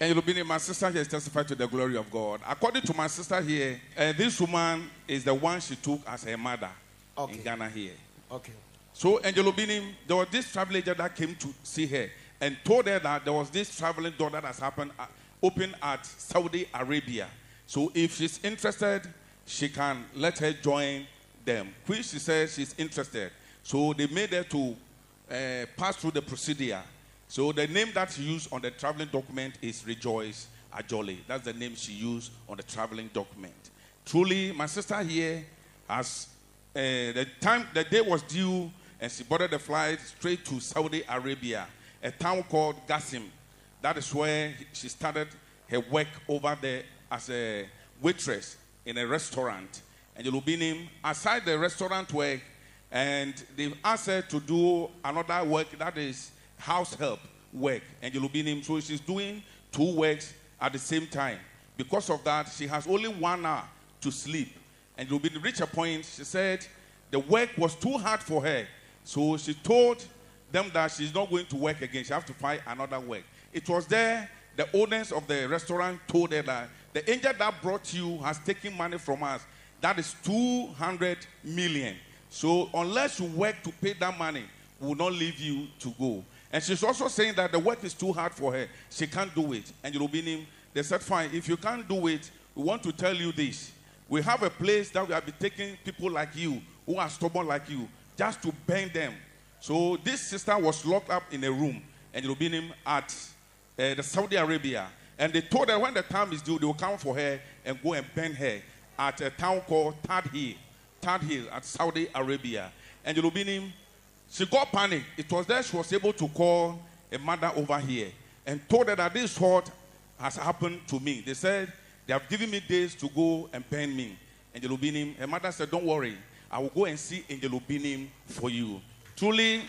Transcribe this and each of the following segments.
And you'll be my sister here has testified to the glory of God. According to my sister here, uh, this woman is the one she took as her mother Okay. in Ghana here. Okay. So Angel Obinim, there was this travel agent that came to see her and told her that there was this traveling door that has happened, uh, open at Saudi Arabia. So if she's interested, she can let her join them. Which she says she's interested. So they made her to uh, pass through the procedure. So the name that she used on the traveling document is Rejoice Ajoli. That's the name she used on the traveling document. Truly, my sister here has uh, the time the day was due, and she boarded the flight straight to Saudi Arabia, a town called Gassim. That is where she started her work over there as a waitress in a restaurant. Angel Obinim aside the restaurant work, and they've asked her to do another work that is house help work. Angel Obinim so she's doing two works at the same time. Because of that, she has only one hour to sleep. And you'll be reach a point, she said the work was too hard for her. So she told them that she's not going to work again. She have to find another work. It was there, the owners of the restaurant told her that the angel that brought you has taken money from us. That is 200 million. So unless you work to pay that money, we will not leave you to go. And she's also saying that the work is too hard for her. She can't do it. And named. They said, fine, if you can't do it, we want to tell you this. We have a place that we have been taking people like you, who are stubborn like you, just to burn them. So this sister was locked up in a room, and named at uh, the Saudi Arabia. And they told her when the time is due, they will come for her and go and burn her at a town called Tad Hill. Tad Hill at Saudi Arabia. And named she got panic. It was there she was able to call a mother over here and told her that this is what has happened to me. They said they have given me days to go and pen me. Angel Obinim. Her mother said, Don't worry, I will go and see Angel Obinim for you. Truly,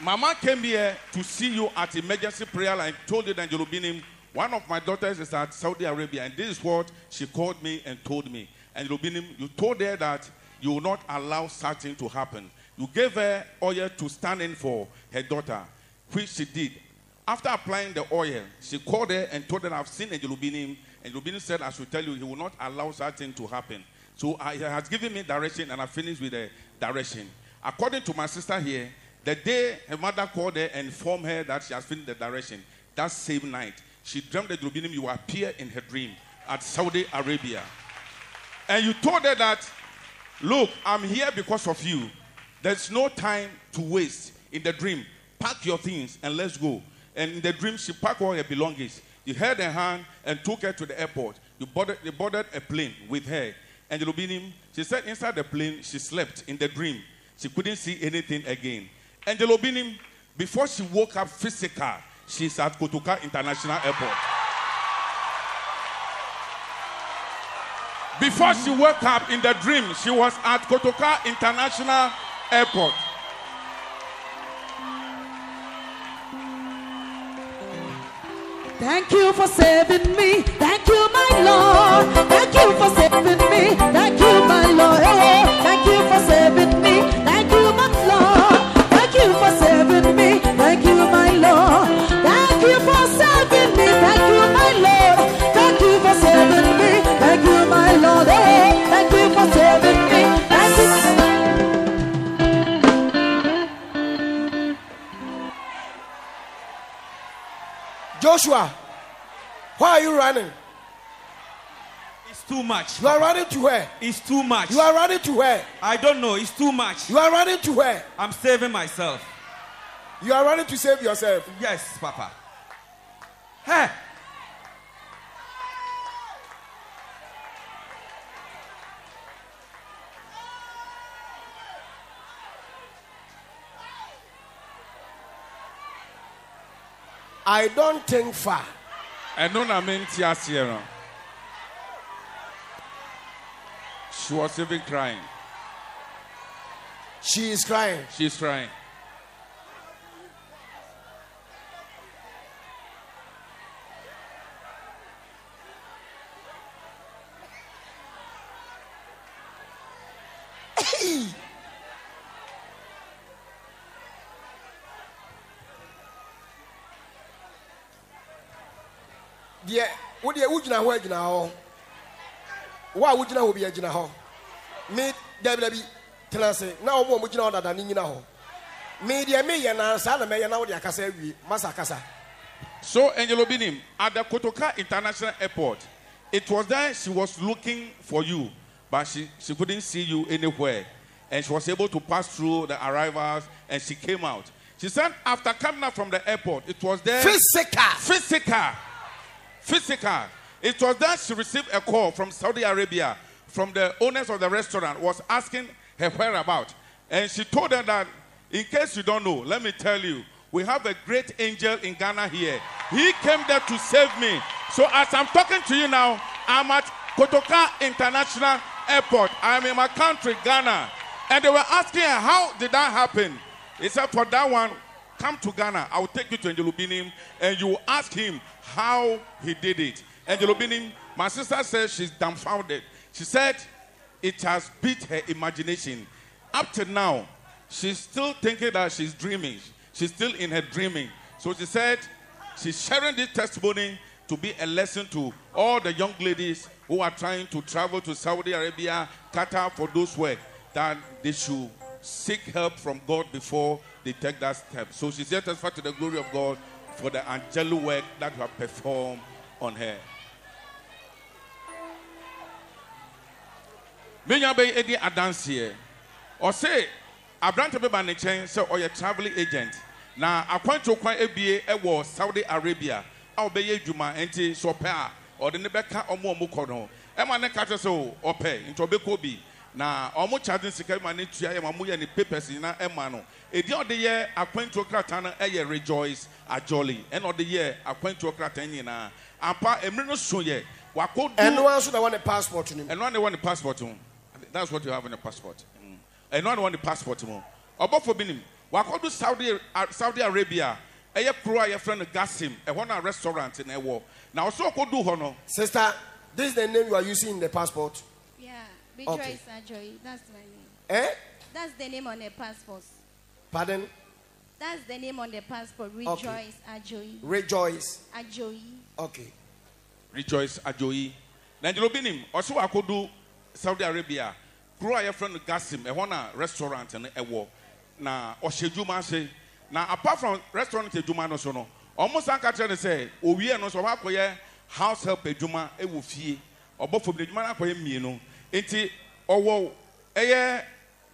Mama came here to see you at emergency prayer and told you that Angel Obinim, one of my daughters is at Saudi Arabia, and this is what she called me and told me. And Obinim, you told her that you will not allow such thing to happen. You gave her oil to stand in for her daughter, which she did. After applying the oil, she called her and told her, I've seen Angel Obinim. And Obinim said, I should tell you, he will not allow such thing to happen. So he has given me direction, and I finished with the direction. According to my sister here, the day her mother called her and informed her that she has finished the direction, that same night, she dreamt that Obinim, you appear in her dream at Saudi Arabia. And you told her that, look, I'm here because of you. There's no time to waste in the dream. Pack your things and let's go. And in the dream, she packed all her belongings. You held her hand and took her to the airport. You boarded, boarded a plane with her. Angel Obinim, she said inside the plane, she slept in the dream. She couldn't see anything again. Angel Obinim, before she woke up physical, she's at Kotoka International Airport. Before she woke up in the dream, she was at Kotoka International Airport. Thank you for saving me. Thank you, my Lord. Thank you for saving me. Thank Joshua, why are you running? It's too much. You are running to where? It's too much. You are running to where? I don't know. It's too much. You are running to where? I'm saving myself. You are running to save yourself. Yes, Papa. Hey. I don't think far. ɛno na mente aseɛ no she was even crying She is crying. she's crying deɛ wo deɛ wogyina hɔ agyina hɔ wo a wogyina hɔ bi agyina hɔ me dabi dabi tena ase na ɔmo a mogyina hɔ dada ne nyina hɔ me deɛ meyɛ na saa na mɛyɛ na wode akasa awie masa kasa So, Angel Obinim, at the Kotoka International Airport, it was there she was looking for you, but she, she couldn't see you anywhere. And she was able to pass through the arrivals and she came out. She said, after coming out from the airport, it was there. physical Physical. Physical. It was that she received a call from Saudi Arabia from the owners of the restaurant was asking her whereabouts. And she told them that, in case you don't know, let me tell you, we have a great angel in Ghana here. He came there to save me. So as I'm talking to you now, I'm at Kotoka International Airport. I'm in my country, Ghana. And they were asking her, how did that happen? He said, for that one, come to Ghana. I will take you to Angel Obinim and you ask him how he did it. Angel Obinim, my sister says she's dumbfounded. She said it has beat her imagination. Up to now, she's still thinking that she's dreaming. She's still in her dreaming. So she said she's sharing this testimony to be a lesson to all the young ladies who are trying to travel to Saudi Arabia, Qatar for those work, that they should seek help from God before they take that step. So she's here to testify to the glory of God for the angelic work that you have performed on her. menya edi adanseɛ ɔse aberante bi ba ne nkyɛn sɛ ɔyɛ traveling agent. Na akwanto kwan ebie ɛwɔ saudi arabia. A ɔbɛyɛ adwuma nti sɛ ɔpɛ a ɔde ne bɛka ɔmo ɔmo kɔ no ɛma ne ka kyerɛ sɛ ɔpɛ nti ɔbɛkɔ bi na ɔmo charging sika ma ne tua yɛ ma ɔmo yɛ ne papers nyinaa ɛma no. Edi a ɔde yɛ akwanto krataa no ɛyɛ rejoice ajɔli ɛna ɔde yɛ akwanto krataa nyinaa ampa emiri no so yɛ wakɔ du ɛno ara nso na wɔ ne passport mu ɛno ane wɔ ne passport mu. That's what you have in the passport. Ɛno ane wɔ ne passport mu. Ɔbɔfo bi nim wakɔdo saudi uh, saudi arabia. Ɛyɛ kuro a yɛfrɛ no gasim. Ɛhɔ no a restaurant na ɛwɔ. Na ɔsɛ ɔkɔdu hɔ no sister this is the name you are using in the passport Rejoice Okay. Ajoy. That's my name. eh That's the name on the passport. pardon That's the name on the passport. Rejoice Ajoy. rejoice Ajoy. okay rejoice ajoyi na njɛ obi nim ɔsɛ wakɔdo saudi arabia kuro a yɛfrɛ no gasim ɛhɔ no a restaurant no ɛwɔ na ɔhyɛ adwuma ase na apart from restaurant adwuma no so no ɔmo san ka kyerɛ no sɛ owie no so ɔba akɔyɛ house help adwuma ɛwɔ fie ɔbɔfo bi adwuma no akɔyɛ mmienu nti ɔwɔ ɛyɛ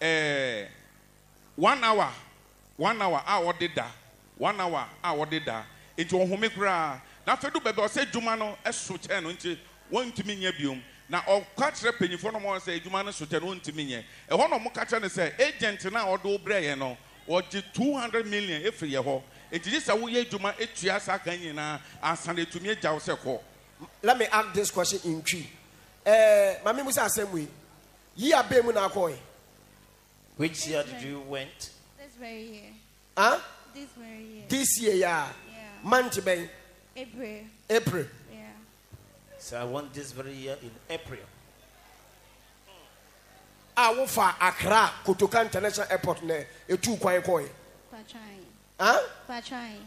ɛɛ one hour one hour a wɔde da. One hour a wɔde da. Nti ɔhome koraa. Na afei do a ɔsɛ adwuma no ɛso kyɛn no nti wɔntumi nyɛ biom. Na ɔka kyerɛ mpanyinfoɔ no ma sɛ adwuma no so kyɛn no wɔntumi nyɛ. Ɛhɔ na ɔmo ka kyerɛ no sɛ agent no a ɔde brɛ yɛn no ɔgye two hundred million efiri yɛ hɔ. Nti gye sɛ woyɛ adwuma etua saa kan nyinaa asan etumi agya wo sɛ kɔ. Let me ask this question in three. Eh maame musa asɛm yi yi abɛn mu na akɔ yi Which year did you went? This very year. ah This very year. this year ya Yeah. month bɛn April. april Yeah. So I want this very year in April. a wofa accra kotoka international airport na etu kwan kɔ yi Pachai. ah Pachai.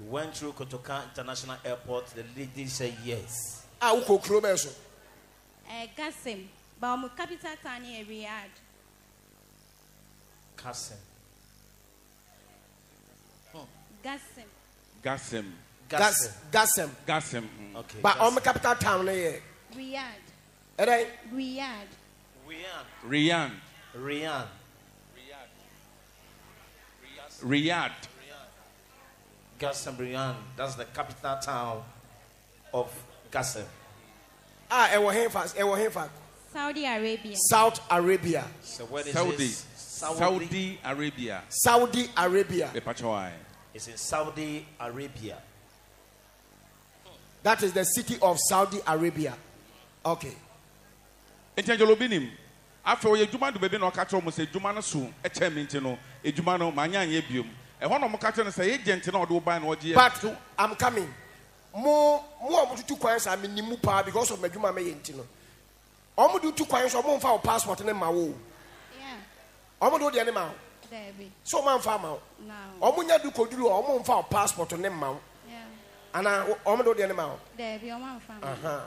We went through Kotoka International Airport. The lady said yes. a wokɔ kuro bɛn so Uh, Gassim. But my capital town here, Riyadh. Cousin. Gassim. gasem gas gasem gasem mm. Okay. but Gassim. ɔmo capital town no yɛ Riyadh. ɛdɛn Riyadh. Riyadh. riyadh Riyadh. riyadh Gassem Riyadh. That's the capital town of Gassem. Ah, a ɛwɔ henfa ɛwɔ henfa Saudi Arabia. south arabia. So where is saudi. this? saudi. Arabia. Saudi arabia. Epatwa It's in Saudi Arabia. that is the city of saudi arabia. Okay. Nti angelo bi nim afei ɔyɛ adwuma do baabi na ɔka kyerɛ ɔmo sɛ adwuma no so ɛkyɛ mi nti no adwuma no maa nya anyɛ biom ɛhɔ na ɔmo ka kyerɛ no sɛ agent na ɔde wo ban na ɔgye yɛ but i'm coming mo mo a mo tutu kwan sa mi ni mu paa because of m'adwuma mi yɛ nti no ɔmo de tu kwan so ɔmo nfa o passport ne ma wo Yeah. ɔmo de o deɛ ne ma wo so ɔmo anfa ma wo Now. ɔmo nya du koduru a ɔmo nfa o passport ne ma wo Yeah. anaa wo- ɔmo de wo deɛ ne ma wo Daabi ɔmo amfa ma. Aha.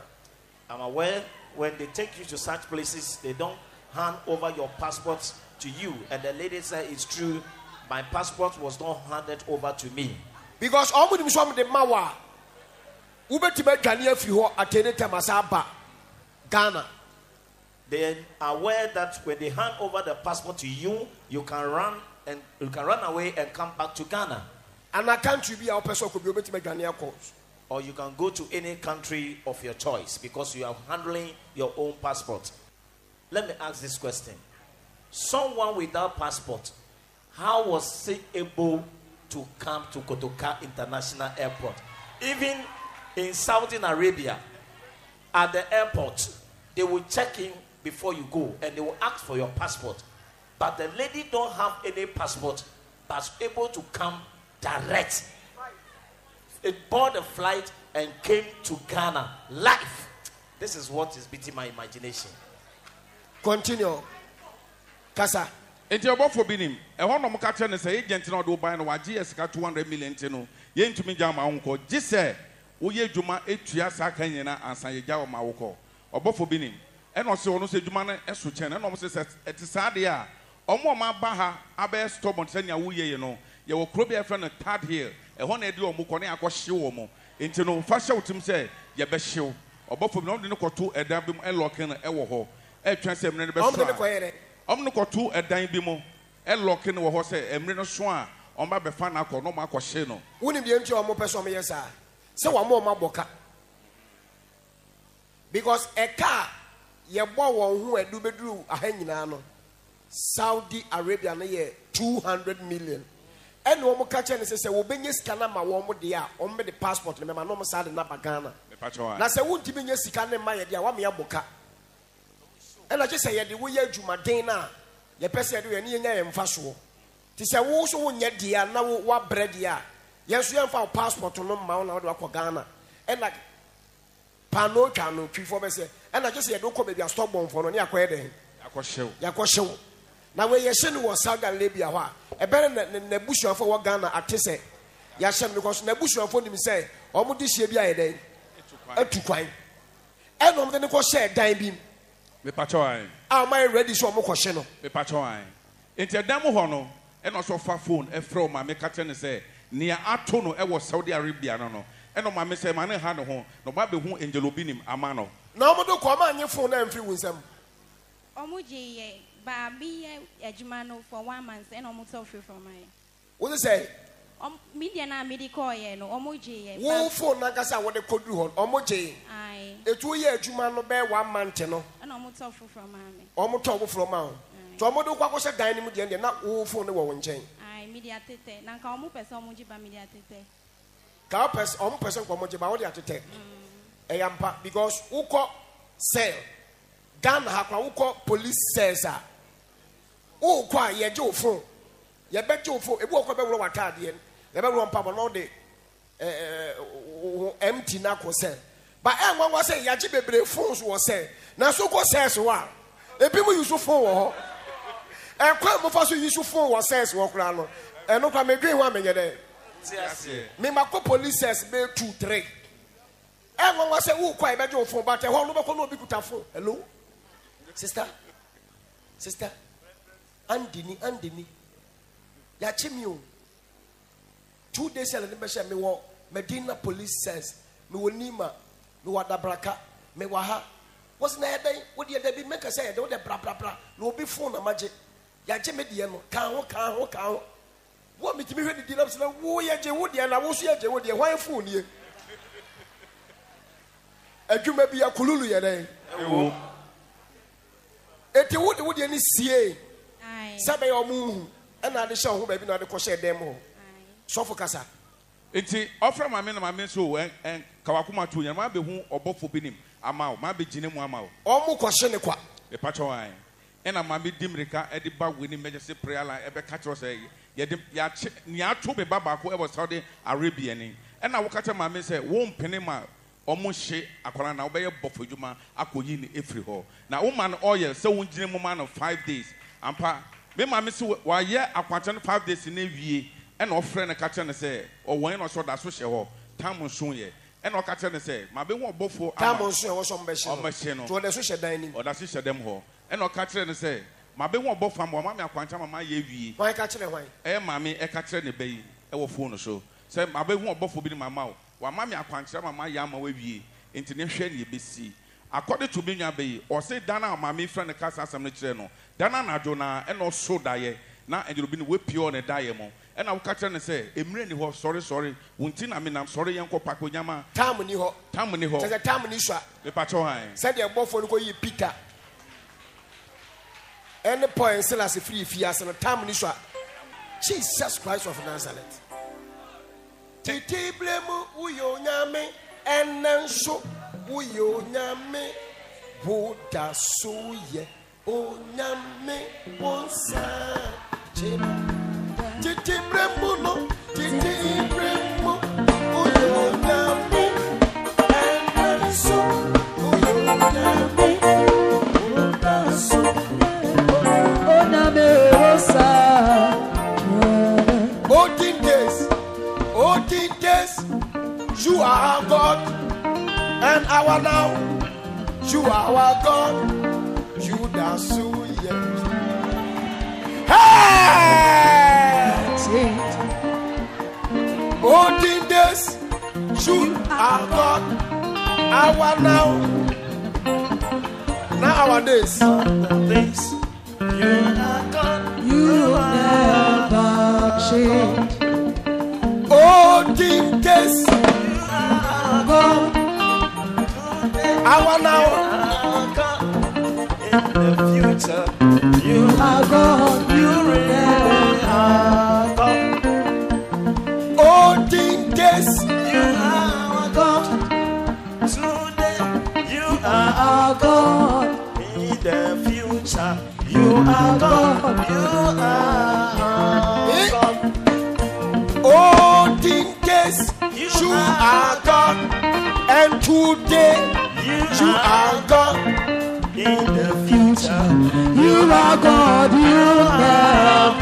I'm aware when they take you to such places, they don't hand over your passport to you. And the lady said, It's true, my passport was not handed over to me. because ɔmo nim so ɔmo de ma wo a wobɛtumi adwane afiri hɔ at any time asa aba ghana They are aware that when they hand over the passport to you, you can run and you can run away and come back to Ghana. anaa country bi a wopɛ sɛ ɔkɔ bi wobɛtumi adwane akɔ Or you can go to any country of your choice because you are handling your own passport. Let me ask this question. Someone without passport, how was he able to come to Kotoka International Airport? Even in Saudi Arabia, at the airport, they will check in before you go and they will ask for your passport. But the lady don't have any passport, but able to come direct it bought a flight and came to Ghana live. This is what is beating my imagination. continue kasa nti ɔbɔfo bi nim ɛhɔ nom ka kyerɛ no sɛ agent na ɔde wo ban no wagye yɛ sika 200 million nti no yɛntumi gya ma wo nkɔ gye sɛ woyɛ adwuma ɛtua saa ka nyina ansa yɛgya wo ma wo kɔ. Ɔbɔfo bi nim ɛna ɔsɛ ɔno sɛ adwuma no ɛso kyɛn ɛna ɔmo sɛ sɛ ɛte saa deɛ a ɔmo a ɔmo aba ha abɛyɛ stubborn sɛnea woyɛ yi no yɛwɔ kuro bi a yɛfrɛ no tad hill ɛhɔ na ɛde ɔmo kɔ ne akɔhyew wɔ mo nti no fa hyɛ wo tim sɛ yɛbɛhyew. Ɔbɔfo bi na ɔde no kɔto ɛdan bi mu ɛlɔke no ɛwɔ hɔ. Ɛtwɛn sɛ mmerɛ no ɔmo de ne bɛso a ɔmo no kɔto ɛdan bi mu ɛlɔke no wɔ hɔ sɛ ɛmiri no so a ɔmo abɛfa no akɔ na ɔmo akɔhye no. Wonim deɛ nti a ɔmo pɛ sɛ ɔmo yɛ saa sɛ wɔn a ɔmo abɔ ka. Because ɛka a yɛbɔ wɔn ho ɛdu bɛduru aha nyinaa no saudi arabia no yɛ two hundred million. Ɛna wɔn ka kyerɛ ne sɛ sɛ wɔbɛnya sika no ma wɔn deɛ a wɔn bɛ de passport no mɛma na wɔn saa de naba ghana. Na sɛ wontumi nya sika no ma yɛ deɛ a wɔn abɔ ka. Ɛna kyerɛ sɛ yɛde woyɛ adwumaden no a yɛpɛ sɛ yɛde yɛn ni yɛnya yɛn mfa soɔ te sɛ wo so wonyɛ deɛ a na wo wabrɛ deɛ a yɛn nso yɛmfa wo passport no ma wo na wode wakɔ ghana. Ɛna pano twa no twifoɔ bɛ sɛ ɛna kyerɛ sɛ yɛde wokɔ baabi astɔ bɔnfɔ no ne akɔyɛ dɛn yɛakɔhye wo na wɔyɛhyɛ no wɔ saudi arabia hɔ a na- n'abusuafoɔ wɔ ghana ate sɛ yɛahyɛ no because n'abusuafoɔ nim sɛ ɔmo de hyia bi ayɛ dɛn atu kwan ɛna ɔmo de ne kɔhyɛ dan bi mu a a ɔmo ayɛ ready? Sɛ ɔmo kɔhye no. Nti ɛdan mu hɔ no ɛna ɔsɔ fa phone ɛfrɛ o maame ka kyerɛ no sɛ nea ato no ɛwɔ saudi arabia no no ɛna ɔmaame sɛ ma ne ha ne ho na ɔba abɛhu angelo bi nim ama no na ɔmo de kɔ ɔmo anye phone na ɛmfiri wo nsam Ɔmo gye yɛ baabi yɛ adwuma no for one month ɛna ɔmo tɔ free from ayɛ. wo se sɛ Ɔm media na mede kɔɔyɛ no ɔmo gye yɛ. wo phone nankasa a wɔde kɔduru hɔ no, ɔmo gye Aye. etu woyɛ adwuma no bɛyɛ one month no Ɛna ɔmo tɔ free from ayɛ. ɔmo tɔ ɔmo foro ma wo nti ɔmo de kɔ akɔhyɛ dan no mu deɛ deɛ na wo phone no wɔ wo nkyɛn Aye media tete na nka ɔmo pɛ sɛ ɔmo gye ba media tete. ka sɛ ɔmo pɛ sɛ nkɔmɔ gye ba wode atetɛ ɛyɛ mpa because wokɔ cell ghana ha kora wokɔ police cells a wokɔ a yɛgye wo phone yɛbɛgye wo phone ebi wɔ kɔ bɛworɔ w'ataadeɛ no yɛbɛworɔ mpabɔ na wode ɛɛ wo empty na akɔ cell ba ɛnwanwa sɛ yɛagye bebree phones wɔ cell nanso wokɔ cells hɔ a ebi mu yi so phone wɔ hɔ ɛkwan mofa so yi so phone wɔ cells wɔ koraa no ɛno kora medwen ho a menyɛ dɛ mímakɔ police cells bɛyɛ two three. Ɛ ŋɔŋɔ sɛ wukɔ a yɛbɛgye wo phone but ɛhɔ no bɛkɔ na obi kuta phone hello? Sister? Sister? Andini andini yàkye mi o. Two days yẹn lẹni bɛhyɛ mi wɔ medina police cells mi wɔ nima mi wɔ adabraka mi wɔ ha. Wɔsi na yɛ dɛn wodi yɛ dɛ bi mɛka sɛ yɛ dɛ wodi brabrabra na obi phone na ma gye yàgye mi deɛ no kan ho kan ho kan ho. Wọ́n mi ti mi hwẹ́ didi náà sọ wo yẹ gye wo deɛ na wo so yɛ gye wo deɛ hwan fone nie? Adwuma bi akululu yɛ dɛ eti wo de wo deɛ ni sie. Aye. sábẹ yɛ ɔmo nhu ɛna ade hyɛ ɔho baabi na ade kɔ hyɛ dɛm hɔ Aye. sɔfo kasa. Nti ɔfrɛ maame na maame nso ɛ ɛ kawakoma to yɛn maa bɛhu ɔbɔfo bi nim ama o maa bɛgyina mu ama o ɔmo kɔ hye ne kwa. Mepakyɛw a ɛna maame di mmirika ɛde ba wɔ anim emergency prayer line ɛbɛka kyerɛ sɛ yɛde yɛakye nea ato me ba baako ɛwɔ saudi arabia ni. Ɛna wɔka kyerɛ maame sɛ wɔn mpene ma ɔmo hye akwaraa na wɔbɛyɛ bɔfo adwuma akɔyi ne efiri hɔ na wɔn ma no oil sɛ wɔn gyina mu ma no five days. Ampa me maame sɛ wɔ- wɔayɛ akwankyɛn no five days na ewie. Ɛna ɔfrɛ no ka kyerɛ no sɛ ɔwɔn na ɔsɛ ɔda so hyɛ hɔ tam nso yɛ ɛna ɔka kyerɛ ne sɛ mabɛhu ɔbɔfoɔ tam ama nso yɛ wɔsɔ no. Ɔmmɛhyɛ no. Nti ɔde so hyɛ dan nim ɔda so hyɛ dɛm hɔ ɛna ɔka kyerɛ ne sɛ mabɛhu ɔbɔfoɔ ama ɔma me akwankyerɛ ma mayɛ awie hwan ka kyerɛ hwan ɛyɛ maame ɛka kyerɛ ne ba yi ɛwɔ fone so. Sɛ mabɛhu ɔbɔfoɔ bi ne mama o wama me akwankyerɛ ma mayɛ ama wawie nti ne hwɛ ne yɛbɛsi akɔde to bi nwa bɛ yi ɔse dan a maame fira ne kasa asɛm no kyerɛ no dan anadwo na ɛna ɔso daeɛ na ɛnyɛ obi ne wapie ɔ ne daeɛ mu ɛna woka kyerɛ ne sɛ mmerɛ ni hɔ sɔre sɔre wo nti na menam sɔre yɛnkɔ pako nyama. Tam ni hɔ. Tam ni kyɛ hɔ sɛ tam ni so a mepakyɛw han sɛdeɛ bɔfoɔ no kɔyɛ peter ɛne paul and silas firi fie ase no tam ni so a jesus christ of nazareth. Bere mu woyɛ onyame ɛnɛ nso woyɛ onyame woda so yɛ onyame wo nsa kye tete mu no tete our now, you are our God. You dance so yeah. Hey! Olden days, you are God, our now, now our days. Things you are God. Olden days, our now. In the future, you are God. You are God. olden days. You are God. Today, you are God. In the future, you are God. You are God. Olden days, you are God, and today you are God. In the future, You are God, you never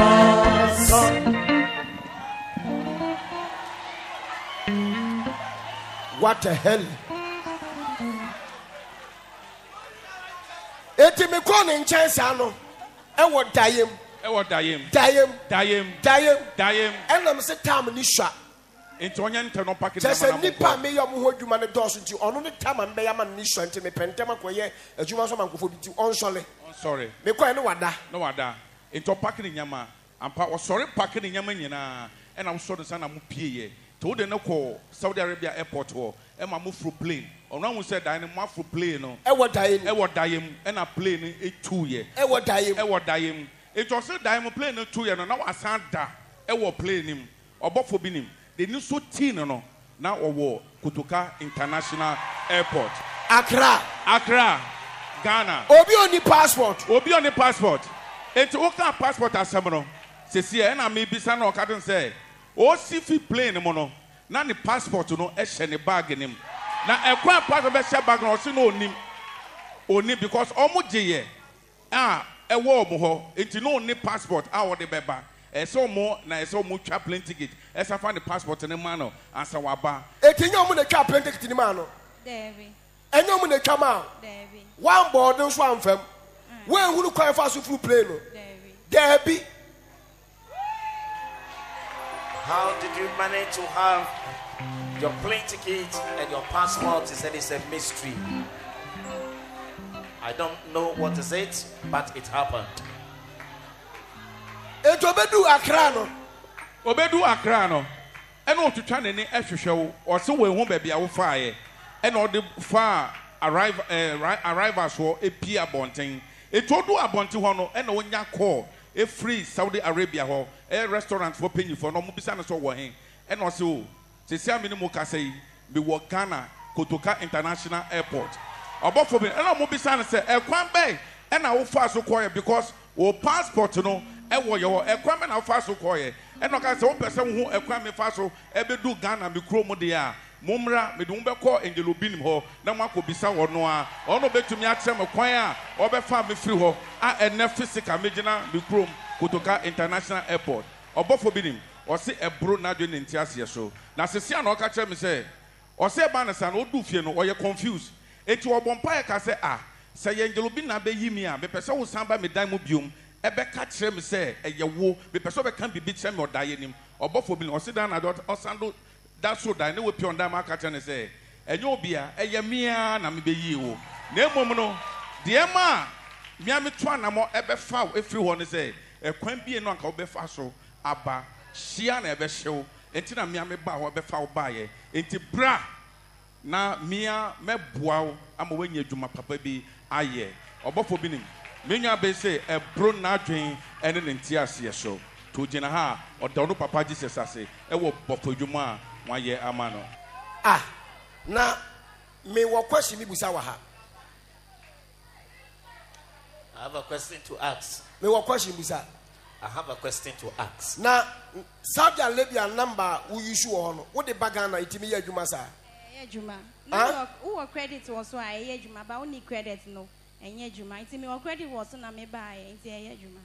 God. What the hell? Eti mi kɔ ne nkyɛn saa no, ɛwɔ dayem, ɛwɔ dayem dayem, dayem dayem, dayem ɛnam sɛ tam ni sua. Nti ɔnyɛ ntɛ no pake Kyɛ sɛ nipa meyɛ ɔmo ho adwuma no dɔɔso nti ɔno ne tam a mbɛyɛ ama no ni sua nti mepɛ ntɛm akɔyɛ adwuma nso ma nkɔfoɔ bi nti ɔnsɔle. sɔre Mekɔɛ ne wada. na wada. Nti ɔpake ne nyama. Ampa ɔsɔre pake ne nyama nyinaa ɛna wosɔ ne sa na mo pie yɛ nti wode ne kɔ saudi arabia airport hɔ ɛma mo foro plane. Ɔno ahu sɛ dan no mo aforo plane no Ɛwɔ dayem, ɛwɔ dayem ɛna plane no etu yɛ ɛwɔ dayem. ɛwɔ dayem nti ɔsɛ dan mu plane no tu yɛ no na wasan da. Ɛwɔ plane nim ɔbɔfo bi nim de ni so tii no no na ɔwɔ kotoka international airport. Accra. accra ghana. Obi oni passport. obi ɔne passport. Nti woka passport asɛm no. Sɛsi ɛ ɛna mebisa na ɔka ten sɛ ɔsi fi plane mu no. Na ne passport no ɛhyɛ ne bag no mu. Na ɛkwan a passport bɛhyɛ bag no ɔse na ɔnim ɔnim because ɔmo gye yɛ a ɛwɔ ɔmo hɔ nti na ɔne passport a ɔde bɛba ɛsɛ ɔmo na ɛsɛ ɔmo twa plane ticket ɛsɛ fa ne passport ne ma no ansa waba Eti nye ɔmo na etwa plane ticket ni maa no. David, Ɛnyɛ ɔmo na etwa maa. David, One board nso anfam. Mm. Wɔn ehuru kwan fa so furu plane no. David. Dɛɛbi. How did you manage to have your plane ticket and your passport? He said it's a mystery. I don't know what is it, but it happened. Etu obedu Accra no. obedu akra no ɛna ɔtwitwa n'ani ɛhwehwɛ wo. Ɔse wɔn ho baabi a wofaeɛ ɛna ɔde fa arrival ɛɛ arrivals hɔ epie abɔnten. Etu odu abɔnten hɔ no ɛna onya call efiri saudi arabia hɔ. Ɛyɛ restaurant fo panyinfoɔ na ɔmo bisa ne so wɔ he ɛna ɔse o sisi ami ne mu kasa yi mi wɔ ghana kotoka international airport. Ɔbɔfo bi ɛna ɔmo bisa ne sɛ ɛkwan bɛɛ ɛna wofa so kɔɛ because o passport no ɛwɔ yɛ hɔ ɛkwan na wofa so kɔɛ ɛna ɔka sɛ wopɛ sɛ ɛkwan mi fa so ɛbɛdu ghana mi kurom deɛ a mommra mede mo bɛkɔ angelo binim hɔ na bisa wɔ no a. Ɔno bɛtumi akyerɛ me kwan a ɔbɛfa me firi hɔ a ɛnɛ physical megyina me kurom kotoka international airport. Ɔbɔfo bi nim ɔse ɛboro n'adwe ne nti aseɛ so. Na sisi a na ɔka kyerɛ me sɛ ɔsɛ ɛba ne sa na ɔdu fie no ɔyɛ confused. Eti ɔbɔ mpa yɛ sɛ a sɛ yɛn gyelo bi na abɛyi mi a mepɛ sɛ wosan ba dan mu biom ɛbɛka kyerɛ mi sɛ ɛyɛ wo mepɛ sɛ ɔbɛka biribi kyerɛ mi ɔda yɛ nim. Ɔbɔfo bi na ɔsi dan na ɔsan do da so dan ne wo pia ɔdan mu aka kyerɛ ne sɛ ɛnyɛ obi a ɛyɛ mia na mi bɛ yie wo. Na emom no deɛ ma mia mi to anamɔ ɛbɛfa efiri hɔ ne sɛ ɛkwan bie no anka ɔbɛfa so aba hyia na ɛbɛhyew nti na mia mi ba hɔ ɛbɛfa wo ba yɛ nti bra na mia mɛboa wo ama woanya adwuma papa bi ayɛ. Ɔbɔfo bi nim me nua bɛ sɛ ɛboro n'adwen ɛne ne nte aseɛ so. To gyina ha a ɔda no papa jesus ase ɛwɔ bɔfo adwuma a wɔayɛ ama no. Ah na mewɔ question bi busa wɔ ha. I have a question to ask. mewɔ question busa. I have a question to ask. na saudi arabia number woyi su wɔ hɔ no wode ba ghana ɛtumi yɛ adwuma saa? Ɛyɛ adwuma. Ah? na wowɔ credit wɔ so a ɛyɛ adwuma ba woni credit no ɛnyɛ adwuma nti mewɔ credit wɔ so na mebaeɛ nti ɛyɛ adwuma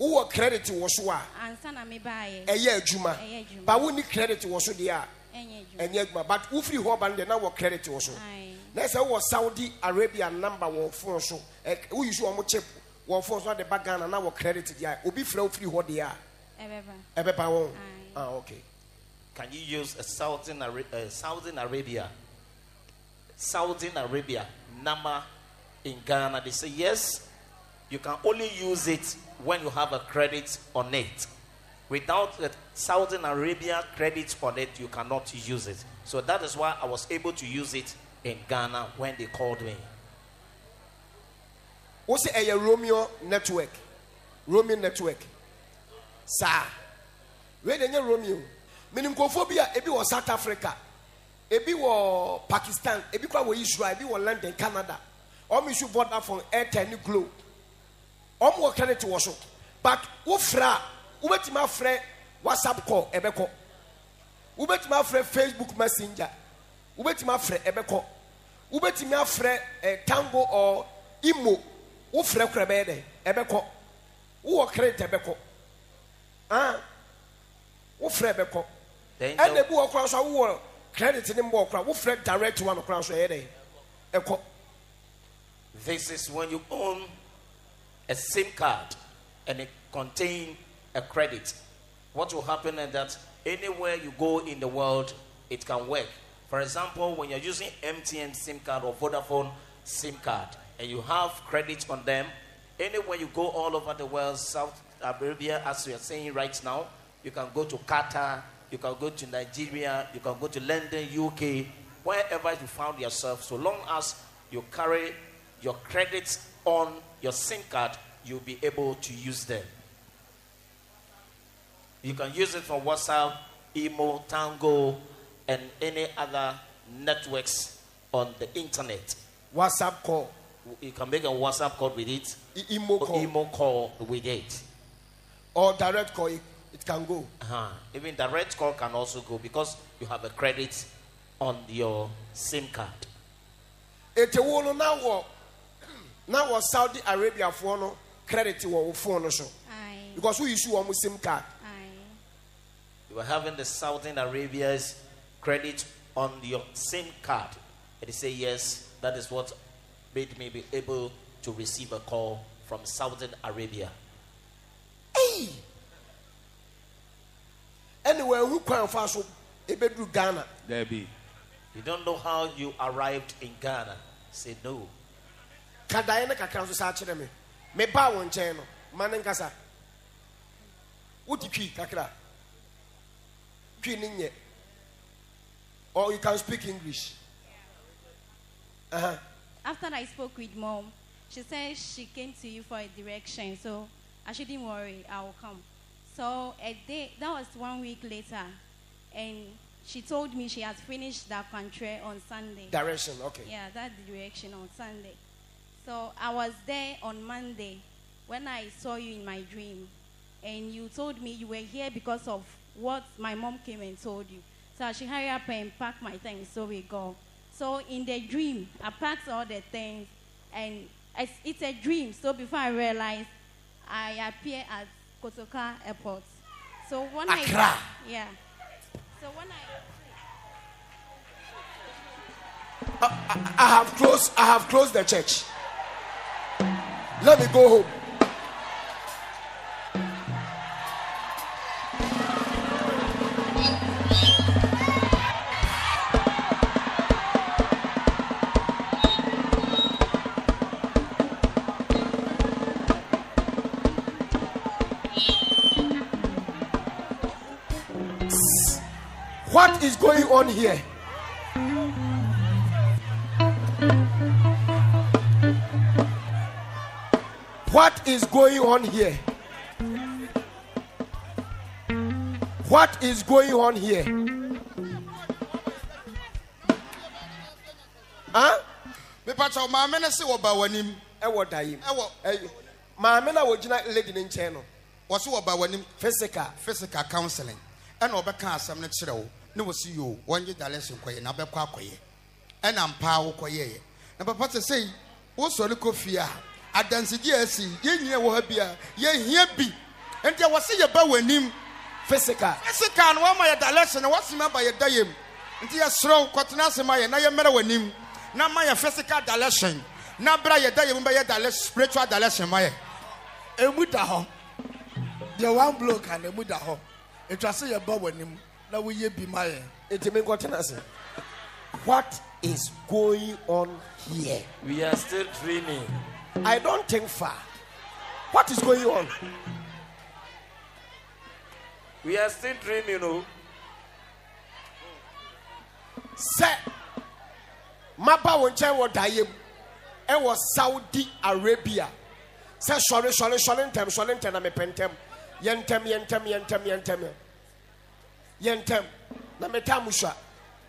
wowɔ credit wɔ so a ansa na mebaeɛ ɛyɛ adwuma Ɛyɛ adwuma. ba wonni credit wɔ so deɛ a ɛnyɛ adwuma ɛnyɛ adwuma but wofiri hɔ ba no deɛ na wɔ credit wɔ so Aye. na sɛ wowɔ saudi arabia number wɔ phone so ɛ- woyi so wɔn chip wɔ phone so ade ba ghana na wɔ credit deɛ a obi frɛ wo firi hɔ deɛ ɛbɛba a ɛbɛba wɔn ah okay. Can you use a Saudi, Ara- uh, Saudi Arabia, Saudi Arabia number in Ghana? They say yes. You can only use it when you have a credit on it. Without the Saudi Arabia credit on it, you cannot use it. So that is why I was able to use it in Ghana when they called me. sɛ ɛyɛ romeo network romeo network wei de nyɛ romeo menim nkurɔfoɔ bi a ebi wɔ south africa ebi wɔ pakistan kora wɔ israel ebi wɔ london canada ɔmo isu vodafone airtel ne glo. Ɔmo wɔ credit wɔ so. But wofrɛ a wobɛtumi afrɛ whatsapp call ɛbɛkɔ wobɛtumi afrɛ facebook messenger wobɛtumi afrɛ ɛbɛkɔ wobɛtumi afrɛ eh, tango or imo wofrɛ kora bɛyɛ dɛ ɛbɛkɔ wowɔ credit ɛbɛkɔ ah wofrɛ ɛbɛkɔ ɛna ebi wɔ kora so a wowɔ credit ne mbɔ kora wofrɛ direct one kora so ɛyɛ dɛ ɛkɔ This is when you own a SIM card and it contain a credit. What will happen is that anywhere you go in the world, it can work. For example, when you're using MTN SIM card or Vodafone SIM card and you have credit on them, anywhere you go all over the world, South Arabia, as we are saying right now, you can go to Qatar, you can go to Nigeria, you can go to London, UK, wherever you found yourself, so long as you carry your credits on your SIM card, you'll be able to use them. You can use it for WhatsApp, imo, Tango, and any other networks on the internet. whatsapp call You can make a WhatsApp call with it, or call imo call with it. or direct call it, it can go Uh-huh. Even direct call can also go because you have a credit on your SIM card. ete wo no na wɔ na wɔ saudi arabia foɔ no credit wɔ wo phone no so Aye. because wo issue wɔn sim card Aye. You are having the Saudi Arabia's credit on your SIM card. And they say, yes, that is what made me be able to receive a call from Saudi Arabia. ɛyi ɛna wɔn ehu kwan fa so ebeduru ghana daabi You don't know how you arrived in Ghana. Say no. Kadaeɛ ne kakra nso saa kyerɛ me me ba wɔn nkyɛn no ma ne nkasa twi kakra twi ne nyɛ or you can speak english uh-huh. After I spoke with mom, she said she came to you for a direction, so I shouldn't worry, I will come. So a day that was one week later, and she told me she has finished that country on Sunday. direction okay Yeah, that direction on Sunday. So I was there on Monday when I saw you in my dream, and you told me you were here because of what my mom came and told you. So I should hurry up and pack my things so we go. So in the dream, I packed all the things, and it's, it's a dream. So before I realized, I appear at Kotoka Airport. So when Accra. I yeah. So when I I have closed. I have closed the church. Let me go home. What is going on here? Is going on here? What is going on here? Huh? mepakyɛw maame no se wɔba w'anim ɛwɔ da yi ɛwɔ maame na wɔgyina lady ne nkyɛn no. Wɔse wɔba w'anim physical. Physical counseling. Ɛna ɔbɛka asɛm no kyerɛ wo. Ne wɔsi yoo wɔnye dalɛhyɛ nkɔyɛ na bɛkɔ akɔyɛ. Ɛna mpaa wokɔyɛeɛ. Na papa te sei wosɔre kɔ fie a adansedi a asi yɛnyia wɔ ha bi a yɛhia bi. Nti a wɔse yɛba w'anim physical. physical no wɔma yɛ dalɛhyɛ no wɔsem aba yɛda yam. Nti yɛserɛw kɔtena ase ma yɛ na yɛmmɛrɛ w'anim na ma yɛ physical dalɛhyɛn na bra yɛda yam bɛyɛ dalɛ spiritual dalɛhyɛn ma yɛ. Emu da hɔ. Deɛ one blow ka na emu da hɔ. Etwa se yɛ ba w'anim na woyɛ bi ma yɛ. Eti mi nkɔtena ase. What is going on here? We are still dreaming. I don't think far. What is going on? We are still dreaming, oh. sɛ maba wo nkyɛn wɔ dayem ɛwɔ saudi arabia. Sɔre ntɛm na mepɛ ntɛm yɛ ntɛm yɛ ntɛm yɛ ntɛm yɛ ntɛm yɛ ntɛm na meta musua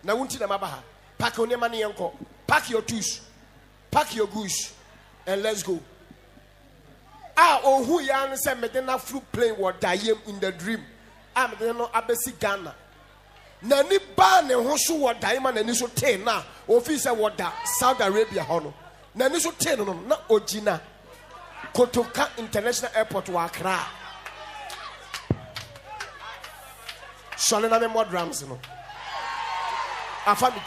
na wo nti na maba ha. Pack your nneɛma ne pack your tools. Pack your goods and let's go. A ohu ya no sɛ mede n'afro plane wɔ dayem in the dream. A mede no abɛsi ghana. N'ani baa ne ho so wɔ dan ma n'ani so tee na ofi sɛ wɔda saudi arabia hɔ no. N'ani so tee no no na ogyina kotoka international airport wɔ accra. Sɔle na memmɔ drums no. Afa me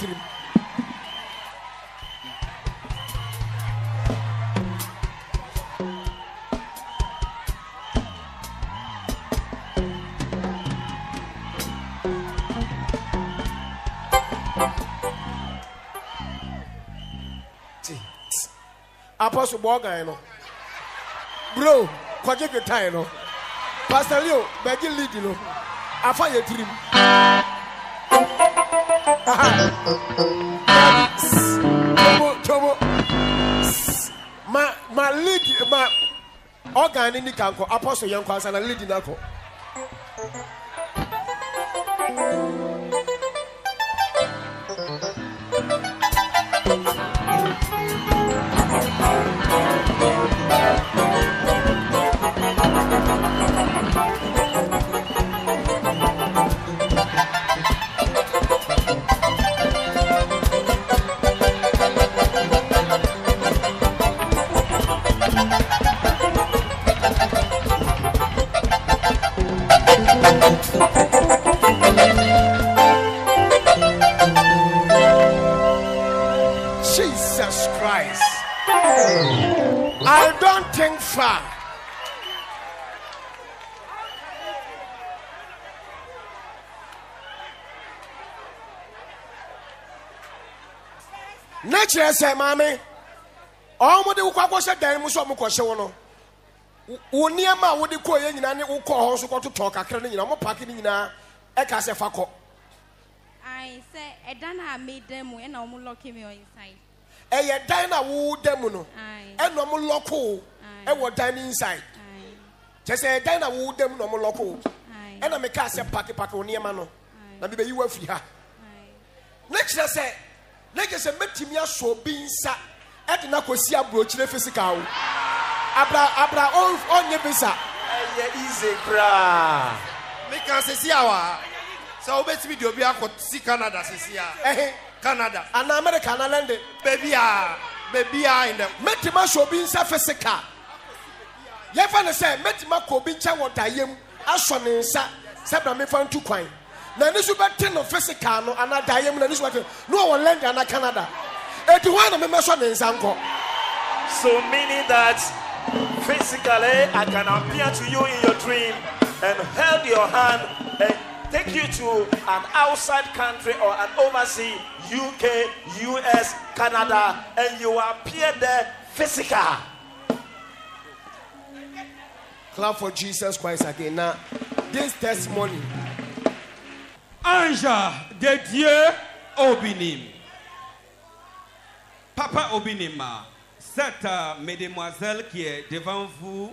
tirim apostle bɔɔgan no bro kɔgye dwetae no pastor leo bɛgye lead no afa yɛ tirim tomo tomo ma ma lead ma ɔgan ne ni kankɔ apostle yɛn ansa na lead na kɔ. Na kyerɛ sɛ maame ɔmode wo kɔ akɔhyɛ dan mu sɛ ɔmo kɔhyɛ wo no. Wo- nneɛma a wode kɔɔyɛ nyinaa ne wokɔɔ hɔ nso kɔtotɔɔ kakra no nyinaa ɔmo paake no nyinaa ɛka sɛ fa kɔ. I say, a dana made them when I'm locking me inside. ɛyɛ dan no a woda mu no ɛna ɔmo lɔkoo Aye. ɛwɔ dan no inside. Kyɛ sɛ ɛyɛ dan no a woda mu na ɔmo lɔkoo Aye. ɛna mekaa sɛ pakepake wo nneɛma no na mebɛyi wo afiri ha. Na kyerɛ sɛ na kyerɛ sɛ mɛtumi asɔ obi nsa ɛde no akɔsi aburokyire physical wo. Abra abra ɔn- ɔnyɛ bisa. Ɛyɛ easy cry. meka sesi a wa sɛ wobɛtumi de obi akɔ si canada sesi a. Ɛhe? Canada. Ana america ana lɛnde baabi a baabi a the mɛtumi asɔ obi nsa physical. Yɛfa ne sɛ mɛtumi akɔ obi nkyɛn wɔ dayɛm asɔ ne nsa. Sɛ bra mefa ntu kwan na ne so bɛte no physical no anaa daeɛ mu na ne so bɛte no ɔwɔ lɛnda ana canada. Ɛti hɔ a na memɛsɔ ne nsa nkɔ. So meaning that physically I can appear to you in your dream and hold your hand and take you to an outside country or an overseas UK, US, Canada, and you appear there physical. clap for jesus christ again. Na this testimony Ange de Dieu Obinim. Papa Obinima, cette euh, mesdemoiselle qui est devant vous,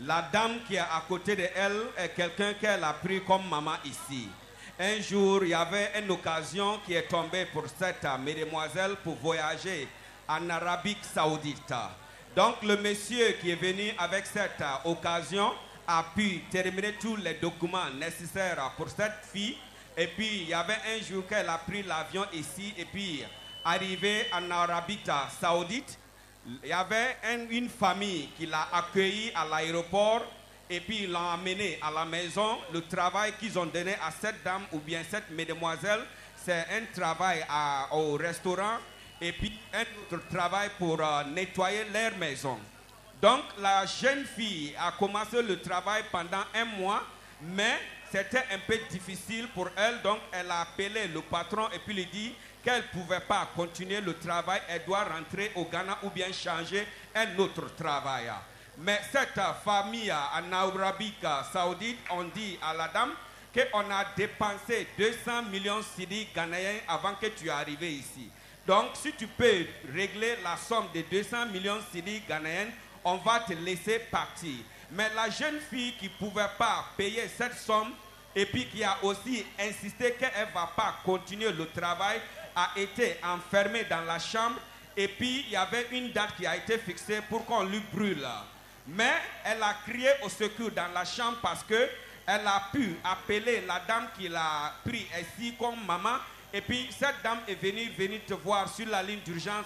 la dame qui est à côté de elle est quelqu'un qu'elle a pris comme maman ici. Un jour, il y avait une occasion qui est tombée pour cette euh, mesdemoiselle pour voyager en Arabie Saoudite. Donc le monsieur qui est venu avec cette euh, occasion a pu terminer tous les documents nécessaires pour cette fille. Et puis il y avait un jour qu'elle a pris l'avion ici et puis arrivé en Arabie Saoudite, il y avait un- une famille qui l'a accueilli à l'aéroport et puis ils l'ont amené à la maison. Le travail qu'ils ont donné à cette dame ou bien cette mesdemoiselle, c'est un travail au restaurant et puis un autre travail pour euh, nettoyer leur maison. Donc la jeune fille a commencé le travail pendant un mois, mais c'était un peu difficile pour elle. Donc elle a appelé le patron et puis lui dit qu'elle ne pouvait pas continuer le travail, elle doit rentrer au Ghana ou bien changer un autre travail. Mais cette famille en Arabie Saoudite, on dit à la dame qu'on a dépensé 200 millions de ghanéens avant que tu es arrivé ici. Donc, si tu peux régler la somme de 200 millions de cedi ghanéennes, on va te laisser partir. Mais la jeune fille qui ne pouvait pas payer cette somme et puis qui a aussi insisté qu'elle ne va pas continuer le travail, a été enfermée dans la chambre et puis il y avait une date qui a été fixée pour qu'on lui brûle. Mais elle a crié au secours dans la chambre parce que elle a pu appeler la dame qui l'a pris ici comme maman. Et puis cette dame est venue, venir te voir sur la ligne d'urgence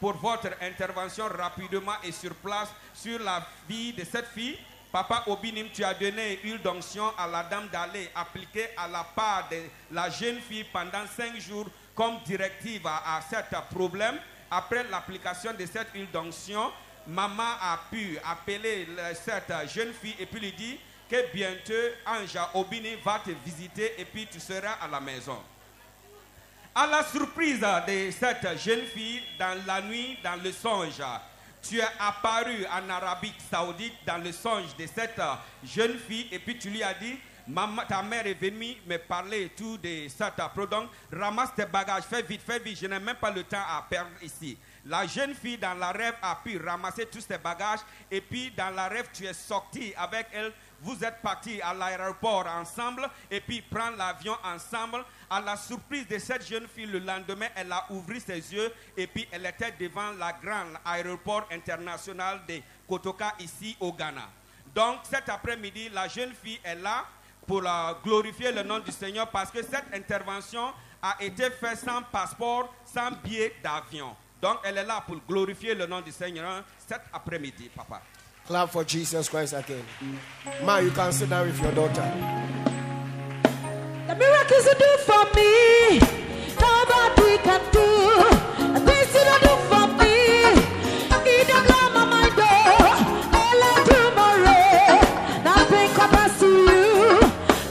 pour votre intervention rapidement et sur place sur la vie de cette fille. Papa Obinim, tu as donné une d'onction à la dame d'aller appliquer à la part de la jeune fille pendant cinq jours comme directive à, cet problème. Après l'application de cette huile d'onction, maman a pu appeler le- cette jeune fille et puis lui dire que bientôt Anja Obini va te visiter et puis tu seras à la maison. À la surprise de cette jeune fille, dans la nuit, dans le songe, tu es apparu en Arabie Saoudite dans le songe de cette jeune fille et puis tu lui as dit, ta mère est venue me parler tout de pro. Donc, ramasse tes bagages, fais vite, fais vite, je n'ai même pas le temps à perdre ici. La jeune fille dans la rêve a pu ramasser tous ses bagages et puis dans la rêve tu es sorti avec elle. Vous êtes partis à l'aéroport ensemble et puis prendre l'avion ensemble. À la surprise de cette jeune fille, le lendemain, elle a ouvert ses yeux et puis elle était devant la grande aéroport international de Kotoka ici au Ghana. Donc cet après-midi, la jeune fille est là pour euh, glorifier le nom du Seigneur parce que cette intervention a été faite sans passeport, sans billet d'avion. Donc elle est là pour glorifier le nom du Seigneur cet après-midi, papa. Clap for Jesus Christ again. Ma, you can sit down with your daughter. The miracles you do for me, nobody can do. The things you don't do for me, in the blow my mind, oh, all tomorrow. Nothing compares to you.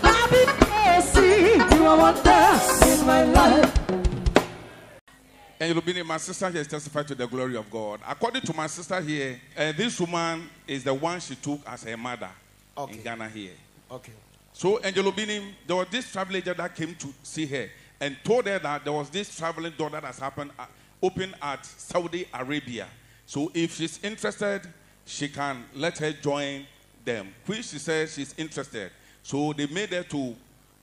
Nothing mercy, you are wonder in my life. And you'll be my sister here has testified to the glory of God. According to my sister here, uh, this woman is the one she took as her mother Okay. in Ghana here. Okay. So Angel Obinim, there was this travel agent that came to see her and told her that there was this traveling door that has happened uh, open at Saudi Arabia. So if she's interested, she can let her join them. Which she says she's interested. So they made her to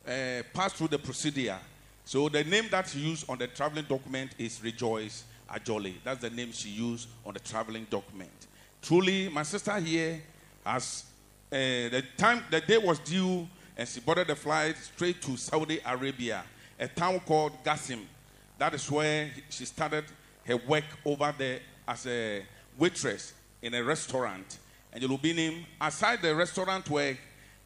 uh, pass through the procedure. So the name that she used on the traveling document is Rejoice Ajoli. That's the name she used on the traveling document. Truly, my sister here has uh, the time the day was due, and she boarded the flight straight to Saudi Arabia, a town called Gassim. That is where she started her work over there as a waitress in a restaurant. Angel Obinim, aside the restaurant work,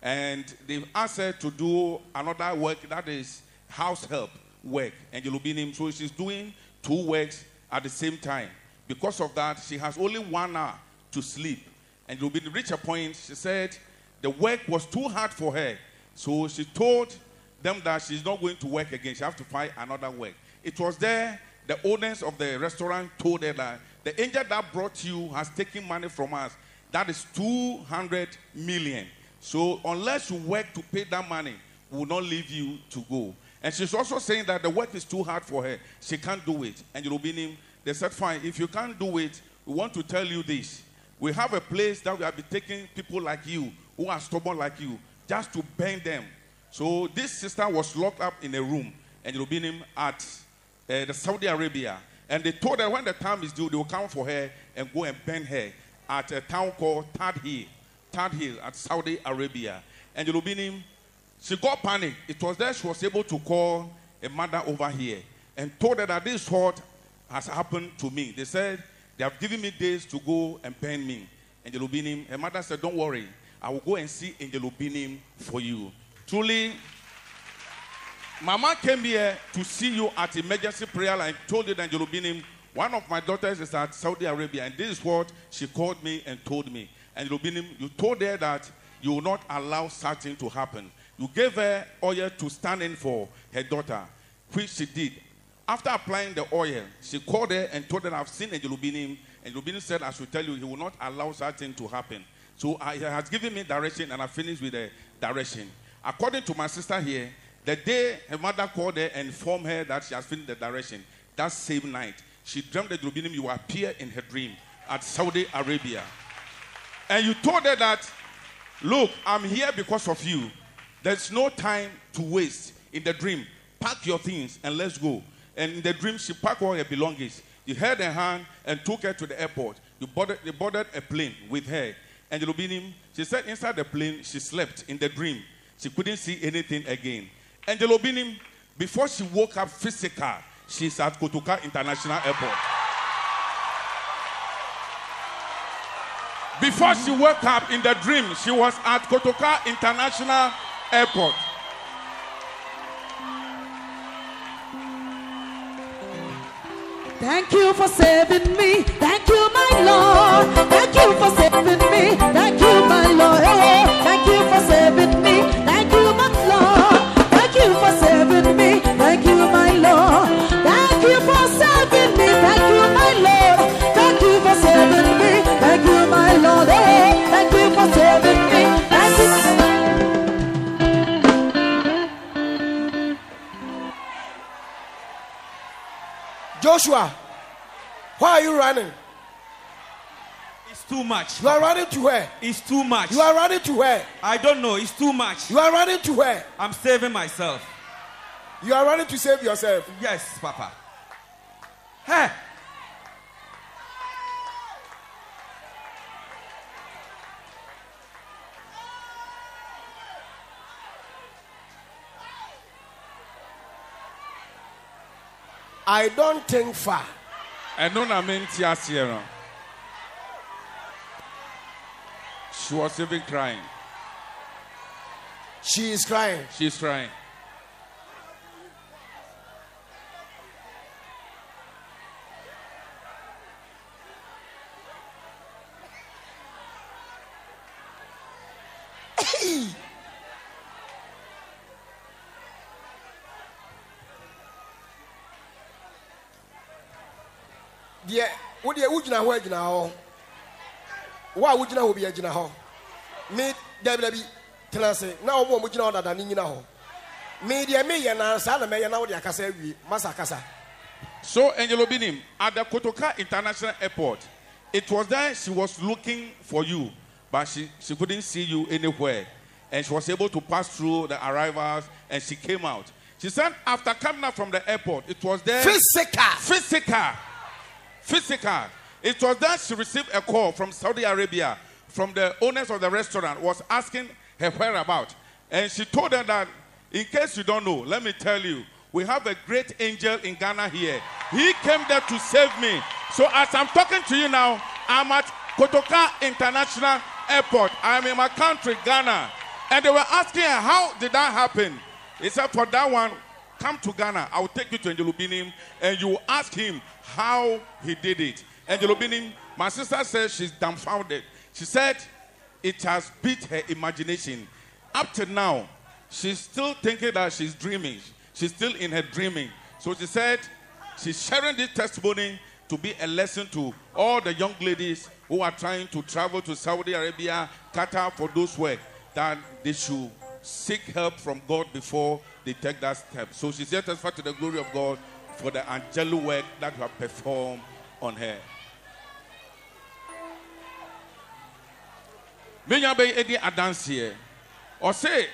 and they've asked her to do another work that is house help work. Angel Obinim. So she's doing two works at the same time. Because of that, she has only one hour to sleep. And Obinim reached a point, she said the work was too hard for her. So she told them that she's not going to work again. She has to find another work. It was there, the owners of the restaurant told her that the angel that brought you has taken money from us. That is 200 million. So unless you work to pay that money, we will not leave you to go. And she's also saying that the work is too hard for her. She can't do it. Angel Obinim, they said, fine, if you can't do it, we want to tell you this. We have a place that we have been taking people like you, who are stubborn like you, just to burn them. So this sister was locked up in a room, Angel Obinim at uh, the Saudi Arabia. And they told her when the time is due, they will come for her and go and burn her at a town called Tad Hill. Tad Hill at Saudi Arabia. Angel Obinim she got panic. It was there she was able to call a mother over here and told her that this is what has happened to me. They said they have given me days to go and pain me. Angel Obinim, her mother said, Don't worry, I will go and see Angel Obinim for you. Truly, Mama came here to see you at emergency prayer and told you that Angel Obinim, one of my daughters is at Saudi Arabia, and this is what she called me and told me. And you told her that you will not allow such thing to happen. You gave her oil to stand in for her daughter, which she did. After applying the oil, she called her and told her, I've seen Angel Obinim. Angel Obinim said, I should tell you, he will not allow such thing to happen. So he has given me direction, and I finished with the direction. According to my sister here, the day her mother called her and informed her that she has finished the direction, that same night, she dreamed that Lubinim, you appear in her dream at Saudi Arabia. And you told her that, look, I'm here because of you. There's no time to waste in the dream. Pack your things and let's go. And in the dream, she packed all her belongings. You held her hand and took her to the airport. You boarded, they boarded a plane with her. Angel Obinim, she said inside the plane, she slept in the dream. She couldn't see anything again. Angel Obinim, before she woke up physical, she's at Kotoka International Airport. Before she woke up in the dream, she was at Kotoka International Airport. Thank you for saving me. Thank you, my Lord. Thank you for saving me. Thank you, my Lord. Joshua, why are you running? It's too much. You are running to where? It's too much. You are running to where? I don't know. It's too much. You are running to where? I'm saving myself. You are running to save yourself. Yes, Papa. Hey. I don't think far. And no na menti aseɛ no. She was even crying. She is crying. She's crying. Wogyina hɔ agyina hɔ wo a wogyina hɔ bi agyina hɔ me dabi dabi tena ase na wɔn a wɔgyina hɔ dada ne nyina hɔ me deɛ meyɛ na saa na mɛyɛ na akasa awie masa So, Angel Obinim, at the Kotoka International Airport, it was there she was looking for you, but she, she couldn't see you anywhere. And she was able to pass through the arrivals and she came out. She said, after coming out from the airport, it was there. physical Physical. Physical. It was that she received a call from Saudi Arabia, from the owners of the restaurant, was asking her whereabouts. And she told them that, in case you don't know, let me tell you, we have a great angel in Ghana here. He came there to save me. So as I'm talking to you now, I'm at Kotoka International Airport. I'm in my country, Ghana. And they were asking her, how did that happen? He said, for that one, come to Ghana. I will take you to Angel Obinim and you ask him how he did it. Angel Obinim, my sister says she's dumbfounded. She said it has beat her imagination. Up to now, she's still thinking that she's dreaming. She's still in her dreaming. So she said she's sharing this testimony to be a lesson to all the young ladies who are trying to travel to Saudi Arabia, Qatar for those work, that they should seek help from God before they take that step. So she's here testify to the glory of God for the angelic work that you have performed on her. menya bɛyɛ edi adanseɛ ɔse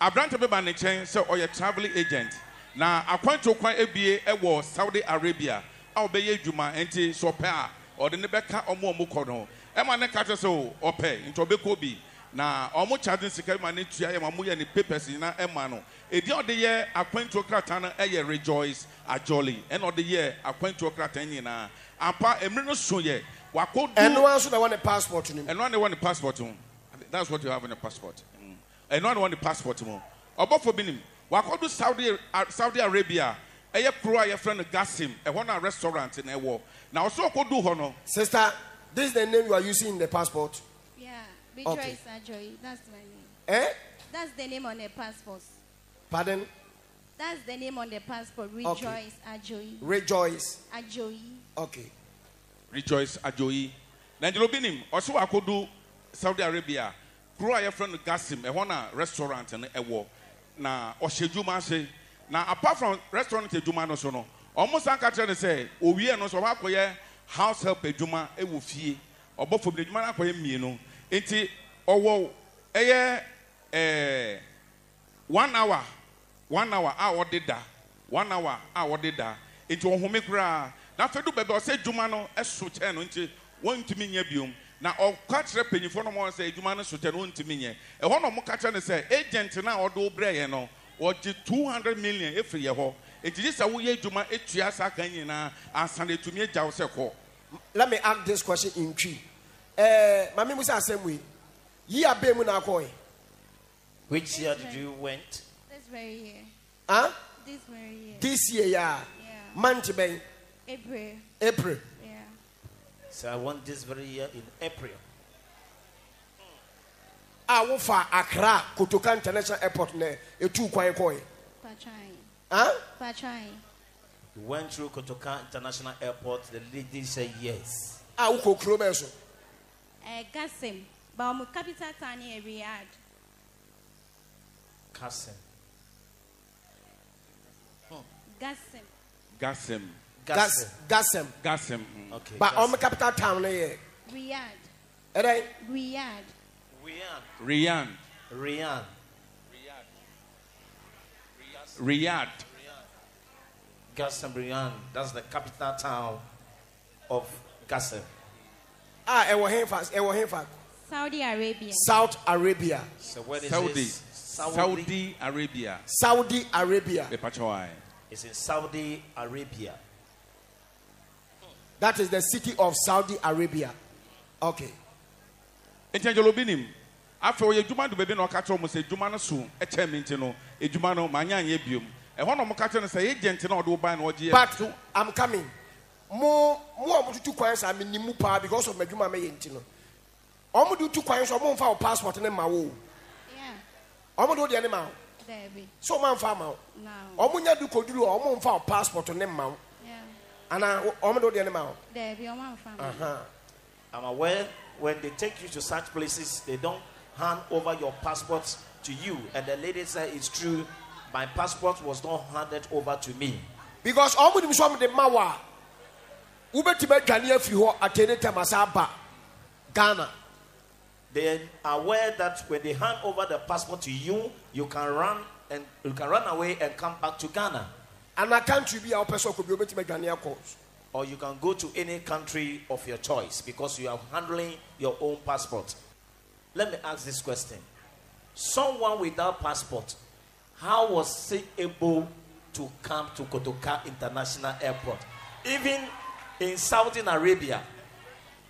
aberante bi ba ne nkyɛn sɛ ɔyɛ travelling agent. Na akwanto kwan ebie ɛwɔ saudi arabia. A ɔbɛyɛ adwuma nti sɛ ɔpɛ a ɔde ne bɛka ɔmo ɔmo kɔ no ɛma ne ka kyerɛ sɛ ɔpɛ nti ɔbɛkɔ bi na ɔmo charging sika ma ne tua yɛ ma ɔmo yɛ ne papers nyinaa ɛma no. Edi a ɔde yɛ akwanto krataa no ɛyɛ rejoice ajɔli. Ɛna ɔde yɛ akwanto krataa nyinaa. Ampa emiri no so yɛ wakɔ du ɛno ara nso na wɔn ne passport no mu. Ɛno ane wɔ ne passport mu. That's what you have in the passport. Mm. Ɛno ane wɔ ne passport mu. Ɔbɔfo bi nim wakɔdo saudi A- saudi arabia. Ɛyɛ kuro a yɛfrɛ no gasim ɛhɔ na restaurant na ɛwɔ. Na ɔsɛ ɔkɔdu hɔ no sister this is the name you are using in the passport Rejoice Okay. Ajoy. That's my name. eh That's the name on the passport. pardon That's the name on the passport. Rejoice Ajoy. rejoice Ajoy. okay rejoice ajoyi na njɛlɛ obi nim ɔsɛ wakɔdo saudi arabia kuro a yɛfrɛ no gasim ɛhɔ na restaurant no ɛwɔ na ɔhyɛ adwuma ase na apart from restaurant adwuma no so no ɔmo san ka kyerɛ no sɛ owie no so ɔmo akɔyɛ house help adwuma ɛwɔ fie ɔbɔfo bi na adwuma no akɔyɛ mmienu nti ɔwɔ ɛyɛ ɛɛ one hour one hour a wɔde da. One hour a wɔde da. Nti ɔhome koraa. Na afei do baabi ɔsɛ adwuma no ɛso kyɛn no nti wɔntumi nyɛ biom. Na ɔka kyerɛ mpanyinfoɔ no wɔn sɛ adwuma no so kyɛn no wɔntumi nyɛ. Ɛhɔ na ɔmo ka kyerɛ no sɛ agent no a ɔde wo brɛ yɛ no wɔgye two hundred million efiri yɛ hɔ. Nti gye sɛ woyɛ adwuma etua saa kan nyinaa ansa na etumi agya wo sɛ kɔ. Let me ask this question in twi ɛɛ maame musa asɛm yi yi abɛn mu na akɔ yi Which year did you went? This very year. ah This very year. this year ya Yeah. month bɛn April. april Yeah. So I want this very year in April. I a wofa accra kotoka international airport na etu kwan kɔ yi Pachai. ah Pachai. You went through Kotoka International Airport. The lady said yes. a wokɔ kuro bɛn so Uh, Gassim. But my capital town here, Riyadh. Cousin. Gassim. gasim gas gasem gasim mm. Okay. but Gassim. ɔmo capital town no yɛ Riyadh. ɛdɛ Riyadh. Riyadh. riyadh Riyadh. riyadh Gassim, Riyadh. That's the capital town of Gassim. a ɛwɔ henfa ɛwɔ henfa Saudi Arabia. south arabia. So where is saudi. this? saudi. Arabia. Saudi arabia. Mepatwa It's in Saudi Arabia. that is the city of saudi arabia. Okay. Nti angyɛlɛ obi nim. Afei ɔyɛ adwuma do baabi na ɔka kyerɛ ɔmo sɛ adwuma no so. Ɛkyɛ me nti no adwuma no manya anyɛ biom. Ɛhɔ na ɔmo ka kyerɛ no sɛ agent na ɔde wo ban na ɔgye yɛ but i'm coming mo mo a mo tutu kwan sa mi ni mu paa because of m'adwuma mi yɛ nti no ɔmo de tu kwan so ɔmo nfa o passport ne ma wo Yeah. ɔmo de o deɛ ne ma wo so ɔmo anfa ma wo No. ɔmo nya du koduru a ɔmo nfa o passport ne ma wo Yeah. ana ɔmo de o deɛ ne ma wo Debbie, I'm on family. Aha. I'm aware when they take you to such places, they don't hand over your passports to you. And the lady said, It's true, my passport was not handed over to me. because ɔmo nim so ɔmo de ma wo a wobɛtumi adwane afiri hɔ at any time asa aba ghana They are aware that when they hand over the passport to you, you can run and you can run away and come back to Ghana. ana country bi a wopɛ sɛ bi wobɛtumi adwane akɔ Or you can go to any country of your choice because you are handling your own passport. Let me ask this question. Someone without passport, how was he able to come to Kotoka International Airport? Even in Saudi Arabia,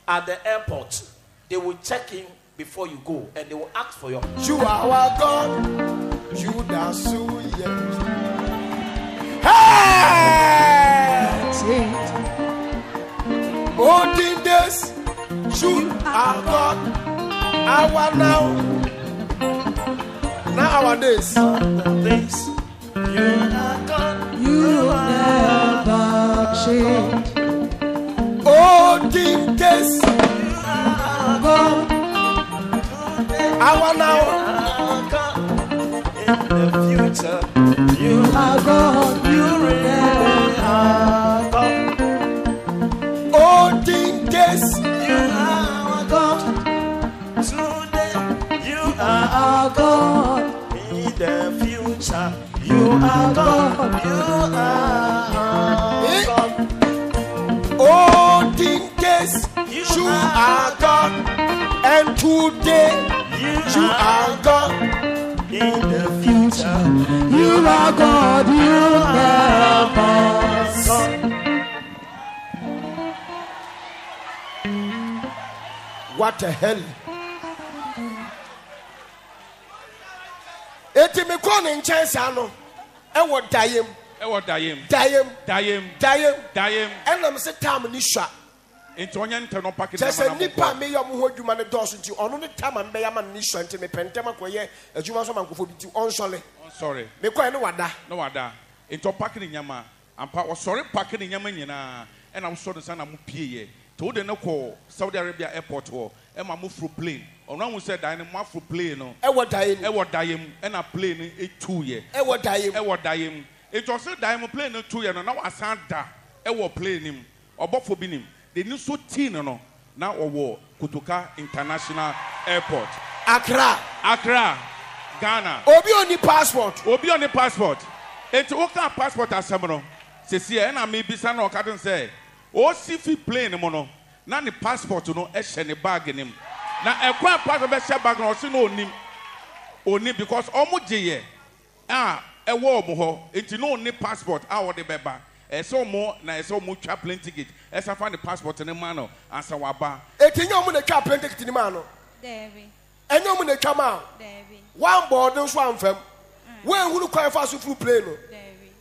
at the airport, they will check him before you go, and they will ask for your. You are our God. You are so yes. Hey! Olden days. You are God. Our now. Nowadays. Things you are God. You never change. Olden days. Our now. In the future, you our God, you never are God. Olden days. You are God. Today, you are God, in the future. You are God. You are days. You are God. And today. You are God. In the future, you are God, you never. What a hell. Eti mi kọ́ ne nkyɛn saa no ɛwɔ dayem ɛwɔ dayem dayem dayem dayem dayem ɛnam sɛ taam ni sua nti ɔnyɛ ntɛ no pake kyɛ sɛ nipa mokɔ meyɛ ɔmo ho adwuma no dɔɔso nti ɔno ne taam a mbɛyɛ ama no ni sua nti mepɛ ntɛm akɔyɛ adwuma nso ama nkɔfo bi nti ɔnsɔle. Sɔre mekɔɛ ne wada. Na wada. Nti ɔpake ne nyama. Ampa ɔsɔre pake ne nyama nyinaa. Ɛna wosɔ no sa na mo pie yɛ nti wode ne kɔ saudi arabia airport hɔ ɛma mo foro plane. Ɔno ahu sɛ dan no mo aforo plane no. Ɛwɔ dayem ɛwɔ dayem ɛna plane no etu yɛ ɛwɔ dayem ɛwɔ dayem nti ɔsɛ dan mu plane no tu yɛ no na wasan da ɛwɔ plane nim ɔbɔfo bi nim de ni so tii no no na ɔwɔ kotoka international airport. Akra accra ghana. Obi oni passport. Obi ɔne passport. Eti woka passport asɛm no sisi ɛna mebisa na ɔka den sɛ osi fi plane mu no na ne passport no ɛhyɛ ne baage ne mu na ɛkwan passport bɛhyɛ baage no ɔsi na onim onim because ɔmo gye yɛ a ɛwɔ ɔmo hɔ eti na oni passport a ɔde bɛba ɛsɛ ɔmo na ɛsɛ ɔmo twa plane ticket. Ɛsɛ fa ne passport ne ma no ansa waba. Eti nye ɔmo na etwa plane ticket ni maa no. Debbie, ɛnyɛ ɔmo na etwa maa Debbie, wan bɔɔde nso anfam mm. wan ehuru kwan fa so furu plane no.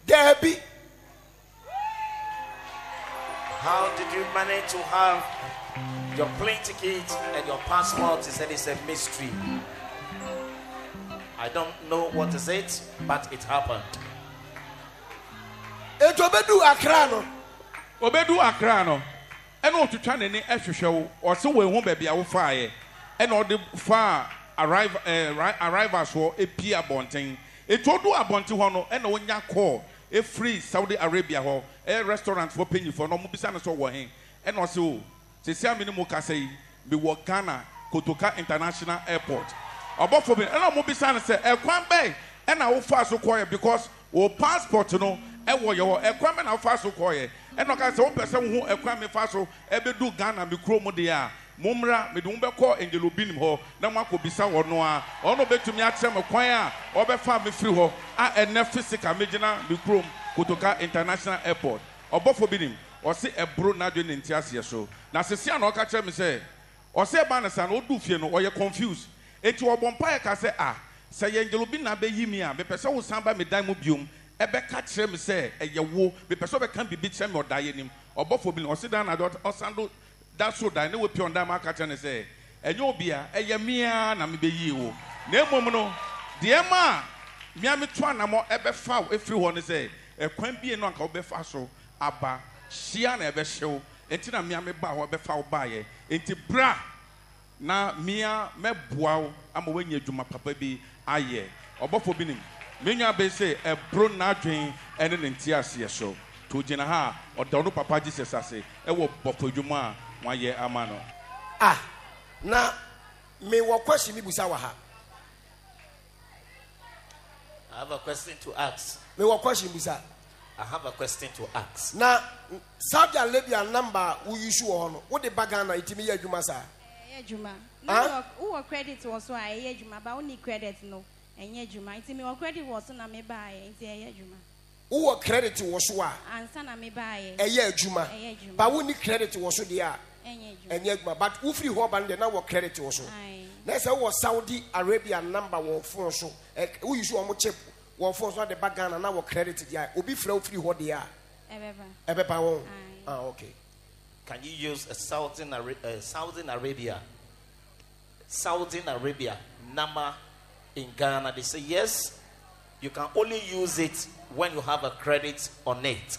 Debbie. dɛɛbi How did you manage to have your plane ticket and your passport? He said it's a mystery. I don't know what is it, but it happened. Etu obedu akra no. Obedu akra no ɛna ɔtwitwa n'ani ɛhwehwɛ wo. Ɔsi wɔn ehu baabi a wofaayɛ ɛna ɔde fa arrive ɛɛ ri- arrivals hɔ epie abɔnten. Etu odu abɔnten hɔ no ɛna onya kɔɔ efiri saudi arabia hɔ. Ɛyɛ restaurant fɔ panyinfoɔ na ɔmo bisa no sɛ ɔwɔ he ɛna ɔsi o sisi ami mo kasa yi mi wɔ ghana kotoka international airport. Ɔbɔfo bi ɛna ɔmo bisa no sɛ ɛkwan bɛɛ ɛna wofa so kɔɔyɛ because o passport no ɛwɔ yɛ hɔ ɛkwan na wofa so kɔɔyɛ ɛna ɔka sɛ wopɛ sɛ wohu ɛkwan mi fa so ɛbɛdu ghana mi kurom deɛ a mommra mede mo bɛkɔ angelo binim hɔ na mo akɔbisa wɔ no a ɔno bɛtumi akyerɛ me kwan a ɔbɛfa me firi hɔ a ɛnɛ physical megyina me kurom kotoka international airport. Ɔbɔfo bi nim ɔse ɛboro n'adwe ne nti aseɛ so. Na sesi a na ɔka kyerɛ me sɛ ɔsɛ ɛba ne sa na fie no ɔyɛ confused. Eti ɔbɔ mpaeɛ ka sɛ a sɛ yɛ angelo bi na abɛyi mi a mepɛ sɛ wosan ba me dan mu biom ɛbɛka kyerɛ me sɛ ɛyɛ wo. Mepɛ sɛ ɔbɛka biribi kyerɛ me ɔdaeɛ nim ɔbɔfo bi nim ɔse dan na ɔsan do da so dan ne wɔpia ɔdan mu aka kyerɛ ne sɛ ɛnyɛ obi a ɛyɛ mmea na mebɛyie wo. Na mmom no deɛ ma mmea me to anammɔ ɛbɛfa wo ɛfiri hɔ ne sɛ ɛkwan bie no anka wobɛfa so aba hyia na ɛbɛhyew. Enti na mmea me ba hɔ ɛbɛfa wo baeɛ. Enti bra na mmea mɛboa wo ama woanya adwuma papa bi ayɛ. Ɔbɔfo bi nim me nua bɛ sɛ ɛboro eh, n'adwen ɛne ne nti aseɛ so. To gyina ha a ɔda no papa jesus ase eh, ɛwɔ bɔfo adwuma a wayɛ ama no. Ah na mewɔ question bi busa wɔ ha. I have a question to ask. mewɔ question busa. I have a question to ask. na saudi arabia number a woyi so wɔ hɔ no wode ba ghana ɛtumi yɛ adwuma saa. Eh, ɛyɛ adwuma. Na ah? wowɔ- wowɔ credit wɔ so a ɛyɛ adwuma ba woni credit no ɛnyɛ adwuma nti mewɔ credit wɔ so na mebaeɛ nti ɛyɛ adwuma wowɔ credit wɔ so a ansa na mebaeɛ ɛyɛ adwuma Ɛyɛ adwuma. ba wonni credit wɔ so deɛ a ɛnyɛ adwuma but wofiri hɔ ba no deɛ na wɔ credit wɔ so na sɛ wowɔ saudi arabia number wɔ phone so ɛ woyi so wɔn chip wɔ phone so ɔde ba ghana na wɔ credit deɛ a obi frɛ wo firi hɔ deɛ a ɛbɛba wɔn ah okay. Can you use a Saudi, Ara- uh, Saudi Arabia, Saudi Arabia number in Ghana? They say yes. You can only use it when you have a credit on it.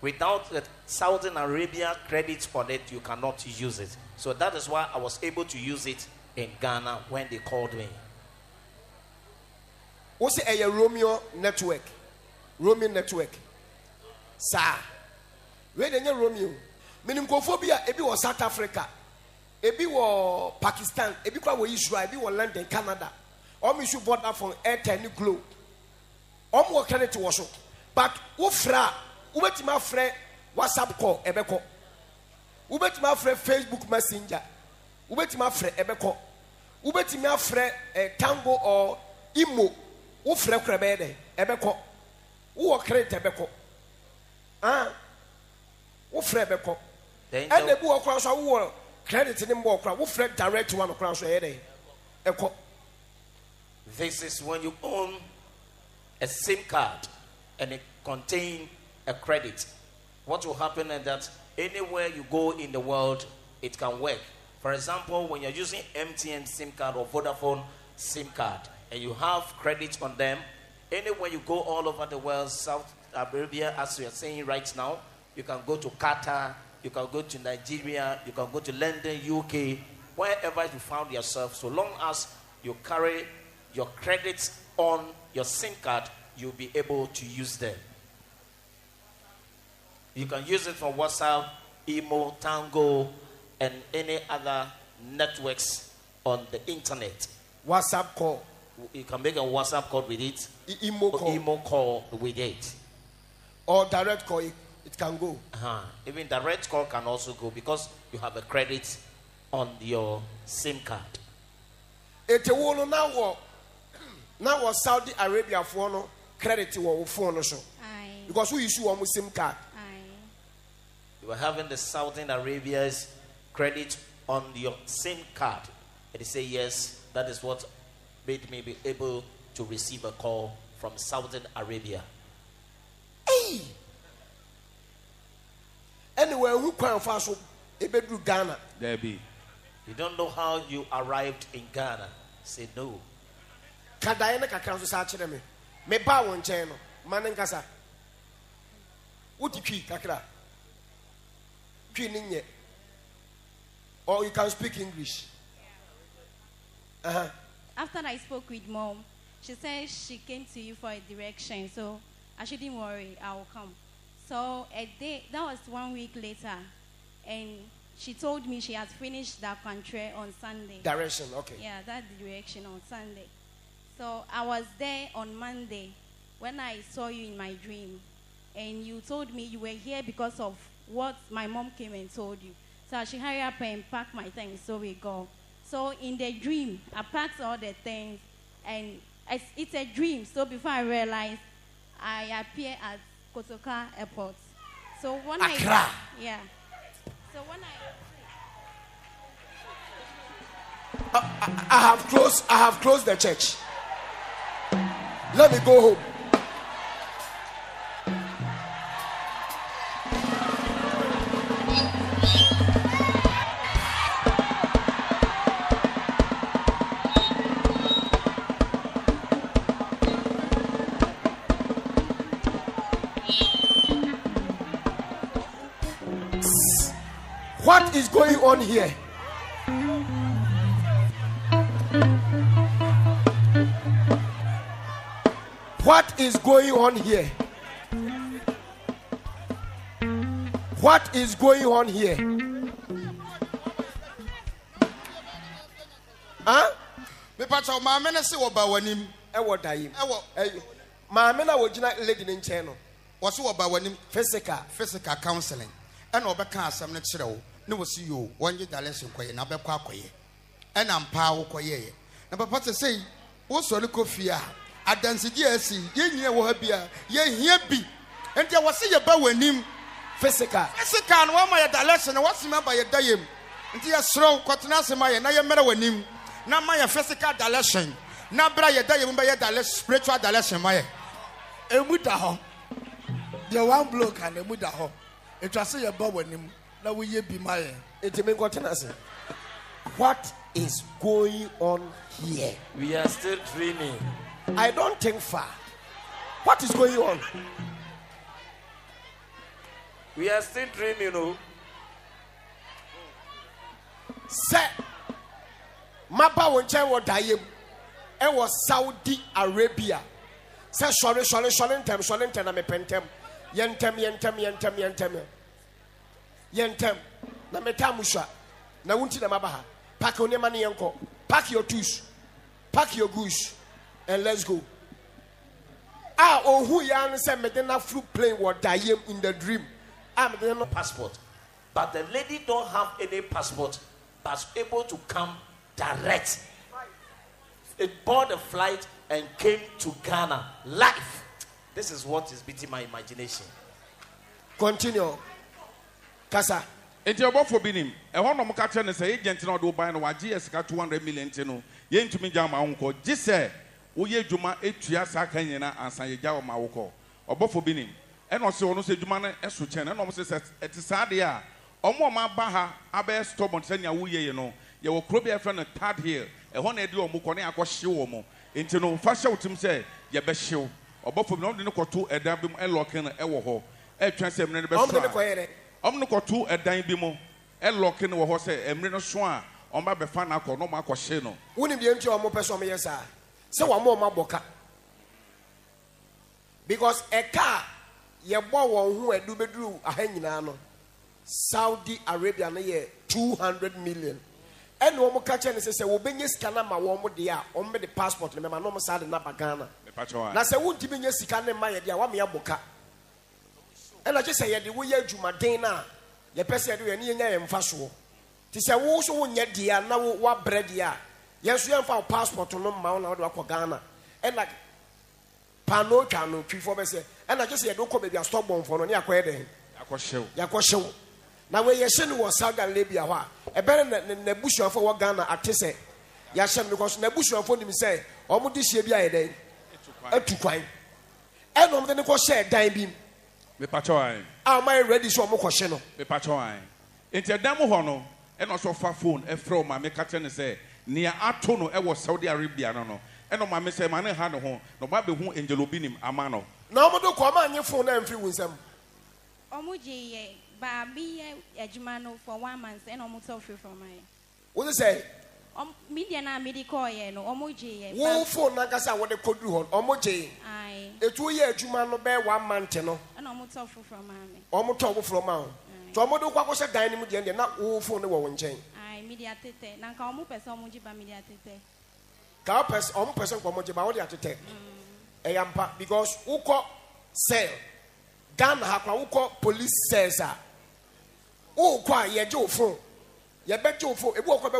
Without the Saudi Arabia credit on it, you cannot use it. So that is why I was able to use it in Ghana when they called me. wosi ɛyɛ roaming network roaming network wei de nye romeo mini nkurɔfoɔ bi a ebi wɔ south africa ebi wɔ pakistan kora wɔ israel ebi wɔ london canada wɔn isu vodafone airtel ne glo wɔn wɔ credit wɔ so. But wofra wobɛtumi afrɛ whatsapp call ɛbɛkɔ wobɛtumi afrɛ facebook messenger wobɛtumi afrɛ ɛbɛkɔ wobɛtumi afrɛ ɛ tango or imo wofrɛ kora bɛyɛ dɛ ɛbɛkɔ wowɔ credit ɛbɛkɔ ah wofrɛ ɛbɛkɔ the- ebi wɔ kora so a wowɔ credit ne mbɔ kora wofrɛ direct one kora so ɛyɛ dɛ ɛkɔ This is when you own a SIM card and it contains a credit. What will happen is that anywhere you go in the world, it can work. For example, when you're using MTN SIM card or Vodafone SIM card and you have credit on them, anywhere you go all over the world, South Arabia, as we are saying right now, you can go to Qatar, you can go to Nigeria, you can go to London, UK, wherever you found yourself, so long as you carry your credits on your SIM card, you'll be able to use them. You can use it for WhatsApp, imo, Tango, and any other networks on the internet. whatsapp call You can make a WhatsApp call with it, imo or call imo call with it. or direct call it, it can go Uh-huh. Even direct call can also go because you have a credit on your SIM card. ete wo no na wɔ saudi arabia foɔ no credit wɔ wo phone no so because wo issue wɔn sim card Aye. You are having the Saudi Arabia's credit on your SIM card. And they say, yes, that is what made me be able to receive a call from Saudi Arabia. Hey! anyway who kwan fa so ebeduru ghana There be. You don't know how you arrived in Ghana. Say no. Kadaeɛ ne kakra nso saa kyerɛ me mebaa wo nkyɛn no ma ne nkasa wode twi kakra twi ne nyɛ or you can speak english uh-huh. After I spoke with mom, she said she came to you for a direction, so I shouldn't worry, I will come. So a day that was one week later, and she told me she has finished that country on Sunday. direction okay Yeah, that direction on Sunday. So I was there on Monday when I saw you in my dream. And you told me you were here because of what my mom came and told you. So I should hurry up and pack my things so we go. So in the dream, I packed all the things and it's, it's a dream. So before I realized, I appear at Kotoka Airport. So when Accra. I yeah. So when I i have closed i have closed the church let me go home. What is going on here is going on here? What is going on here? Huh? mepakyɛw maame no se wɔba w'anim ɛwɔ da yi mu. ɛwɔ maame na wɔgyina lady ne nkyɛn no wɔse wɔba w'anim physical physical counseling ɛna ɔbɛka asɛm no kyerɛ wo ne wɔsi yo wɔnye dalɛse nkɔyɛ na bɛkɔ akɔyɛ ɛna mpaa wokɔyɛeɛ na papa sɛ sei wosɔre kɔ fie a adansedie a yɛn nyina wɔ ha bi a yɛhia bi. Nti a wɔse yɛba w'anim physical. physical no wɔma yɛ dalɛse no wɔsem aba yɛda yam. Nti yɛserɛ wo kɔtena ase ma yɛ na yɛmmɛrɛ w'anim na ma yɛ physical direction na bra yɛ da yɛ mu bɛyɛ direction spiritual direction ma yɛ. Emu da hɔ. Deɛ one block a na emu da hɔ. Etwa sɛ yɛbɔ wɔ anim na woyɛ bi ma yɛn Eti mi nkɔtena ase. What is going on here? We are still dreaming. I don't think far. What is going on? We are still dreaming, oh. Sɛ maba wo nkyɛn wɔ daeɛ mu ɛwɔ Saudi Arabia. Sɔre ntɛm na mepɛ ntɛm yɛ ntɛm yɛ ntɛm yɛ ntɛm yɛ ntɛm yɛ ntɛm na meta musua na wo nti na maba ha. Pack your yɛn kɔ pack your tools. Pack your goods and let's go Ah, a ohu ya no sɛ mede na flew plane wɔ daeɛ mu in the dream a mede no passport. But the lady don't have any passport, but able to come direct. It bought a flight and came to Ghana live. This is what is beating my imagination. continue kasa. nti ɔbɔfo bi nim ɛhɔ nom ka kyerɛ no sɛ agent na ɔde wo ban no wagye yɛ sika 200 million nti no yɛntumi gya ma wo nkɔ gye sɛ woyɛ adwuma ɛtua saa ka nyina ansa yɛgya wɔ ma wo kɔ ɔbɔfo bi nim ɛna ɔsɛ ɔno sɛ adwuma no ɛso kyɛn ɛna ɔmo sɛ sɛ ɛte saa deɛ a ɔmo ɔmo aba ha abɛyɛ stubborn sɛnea woyɛ yi no yɛwɔ kuro bi a yɛfrɛ no tad hill ɛhɔ na ɛde ɔmo kɔ ne akɔhyew wɔn nti no fa hyɛ wo tim sɛ yɛbɛhyew. Ɔbɔfo bi na ɔmo de no kɔto ɛdan bi mu ɛlɔɔke no ɛwɔ hɔ. Ɛtwɛn sɛ mmerɛ no ne bɛso a ɔmo no kɔto ɛdan bi mu ɛlɔke no wɔ hɔ sɛ ɛmiri no so a ɔmo ba bɛfa no akɔ na ɔmo akɔhye no. Nti a ɔmo pɛ sɛ ɔmo yɛ saa sɛ wɔn a ɔmo abɔ ka. Because ɛka a yɛbɔ wɔn ho ɛdu bɛduru aha nyinaa no saudi arabia no yɛ two hundred million. Ɛna wɔn ka kyerɛ ne sɛ sɛ wɔbɛnya sika no ama wɔn deɛ a wɔn bɛ de passport no mɛma na wɔn saa de naba ghana. Na sɛ wontumi nya sika ne mma yɛ deɛ a wɔn yɛ bɔ ka. Ɛna kye sɛ yɛde woyɛ adwumaden no a yɛpɛ sɛ yɛde yɛn ne yɛnya yɛn mfa soɔ. Te sɛ wo nso wonyɛ deɛ a na woabrɛ deɛ a yɛn nso yɛmfa wo passport no mma wo na wode wakɔ ghana. Ɛna pano twa no twifoɔ bɛ sɛ ɛna kye sɛ yɛde wokɔ baabi astɔ bɔnfɔ no ne akɔyɛ dɛn? Akɔhyew yɛakɔhyew na wɔyɛhyɛ no wɔ saudi arabia hɔ a ɛbɛrɛ na- na- n'abusuafoɔ wɔ ghana ate sɛ yɛahyɛ no because n'abusuafoɔ nim sɛ ɔmo de hyia bi ayɛ dɛn atu kwan. Ɛna ɔmo de ne kɔhyɛ dan bi mu mepakyɛw a a ɔmo ayɛ ready sɛ ɔmo kɔhye no. Mepakyɛw a nti ɛdan mu hɔ no ɛna ɔsɔ fa phone ɛfrɛ o maame ka kyerɛ no sɛ nea ato no ɛwɔ saudi arabia no no ɛna maame sɛ ma ne ha ne ho na ɔba bɛhu angel obi nim ama no na ɔmo de kɔ ɔmo anye phone na mfiri wo nsam Ọmụ ji yɛ yɛ adwuma no for one month ɛna ɔmụ tɔ free from ayɛ. wode sɛ Ɔm media na mede kɔɔyɛ no ɔmụ ji yɛ. wo phone nankasa a wɔde kɔduru hɔ no, ɔmo gye Aye. etu woyɛ adwuma no bɛyɛ one month no Ɛna ɔmụ tɔ free from maame. ɔmo tɔ ɔmo foro ma wo nti ɔmo de kɔ akɔhyɛ dan no mu deɛ deɛ na wo phone no wɔ nkyɛn Aye media tete na nka ɔmụ pɛ sɛ ɔmụ gye ba media tete. ka wopɛ sɛ ɔmo pɛ atetɛ because police wo phone yɛbɛgye phone ebi wɔ kɔ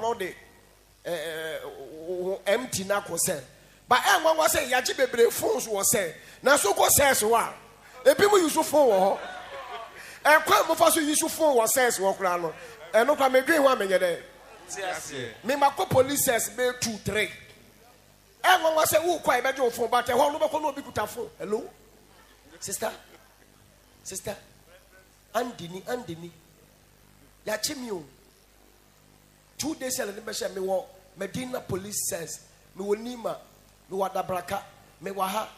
na wode ɛɛ wo empty na kɔ ba ɛnwanwa sɛ phones wɔ cell nanso wokɔ cells hɔ ebi phone wɔ ɛkwan mofa so yusu phone wɔ cells wɔ koraa no ɛno kora medwen ho a menyɛ dɛ memakɔ police cells bɛyɛ two three. Ɛnwa wa sɛ wokɔ a yɛbɛgye wo phone but ɛhɔ no bɛkɔ na obi kuta phone hello? Sister? Sister? Andini andini yɛakye mi o. Two days ɛna ne bɛhyɛ mewɔ medina police cells mewɔ nima mewɔ adabraka mewɔ ha.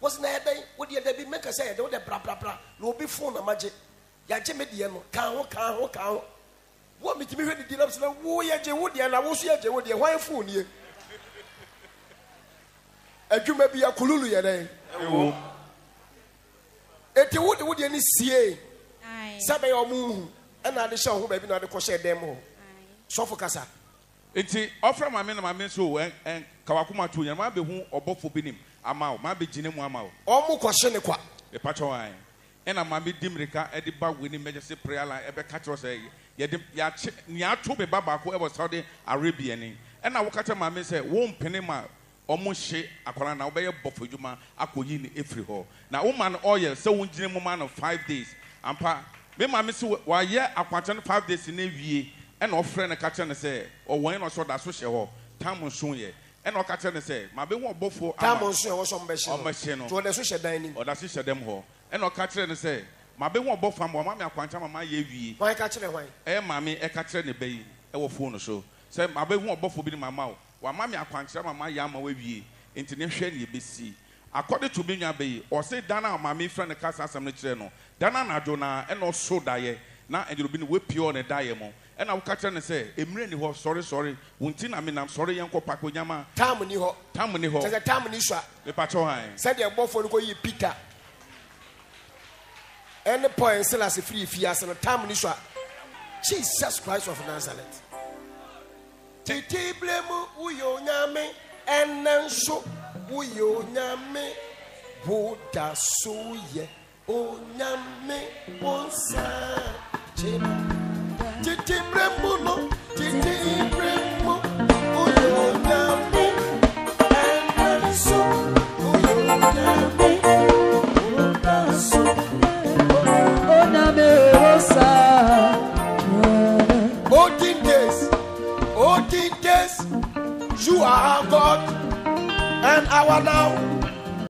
Wɔsi na yɛdɛn wode yɛdɛ bi mɛka sɛ yɛdɛ wode brabrabra na obi phone na magye yɛagye me deɛ no ka ho ka ho ka ho. Wo mitumi hwɛ didi nam sɛ na wo yɛ gye wo deɛ na wo so yɛ gye wo deɛ hwan nie? Adwuma bi akululu yɛ dɛn? Eti wo de wo deɛ ne sie. Sɛ bɛyɛ ɔmo nhu ɛna ade hyɛ wo ho baabi na ade kɔhyɛ dɛm hɔ sɔfo kasa. Nti ɔfrɛ maame na maame nso kawakoma to yɛn maa bɛhu ɔbɔfo bi nim ama o maa bɛgyina mu ama o ɔmo kɔhye ne kwa. Mepakyɛw a ɛna maame di mmirika ɛde ba wei ne emergency prayer line ɛbɛka kyerɛ sɛ yɛde yɛakye nea ato me ba baako ɛwɔ saudi arabia ni. Ɛna kyerɛ maame sɛ wo mpene ma ɔmo hye akwaraa na wobɛyɛ bɔfo adwuma akɔyi ne ɛfiri hɔ. Na woma no oil sɛ wongyina mu ma no five days. Ampa me maame sɛ wayɛ akwakyɛ no five days ne wie ɛna ɔfrɛ no ka kyerɛ no sɛ ɔwɔn na ɔsɛ ɔda so hyɛ hɔ tam nso yɛ. Ɛna ɔka kyerɛ no sɛ mabɛhu ɔbɔfoɔ tam ama nso yɛ wɔ sɛ ɔmbɛhye ɔmmɛhye no. Ɔde so hyɛ dan nim ɔda so hyɛ dɛm hɔ ɛna ɔka kyerɛ no sɛ mabɛhu ɔbɔfoɔ ama ɔma me akwankyɛ ma mayɛ awie hwan ka kyerɛ hwan ɛyɛ maame ɛka kyerɛ ne ba yi ɛwɔ fone so. Sɛ mabɛhu ɔbɔfoɔ bi ne mama o wama me akwankyerɛ ma mayɛ ama wawie nti ne hwɛ ne yɛbɛsi akɔde to bi nwa bɛ yi ɔse dan a maame fira ne kasa asɛm no kyerɛ no dan anadwo na ɛna ɔso daeɛ na ɛnyɛ obi ne wapie ne daeɛ mu. Ɛna woka kyerɛ ne sɛ mmerɛ ni hɔ sɔre sɔre wo nti na menam sɔre yɛnkɔ pako nyama. Tam ni hɔ. Tam ne kyɛ hɔ sɛ tam ni so a mepakyɛw han sɛdeɛ bɔfoɔ no kɔyi peter ɛne paul and silas firi fie ase no tam ni so a jesus christ of nazareth. So no you are our God and our now.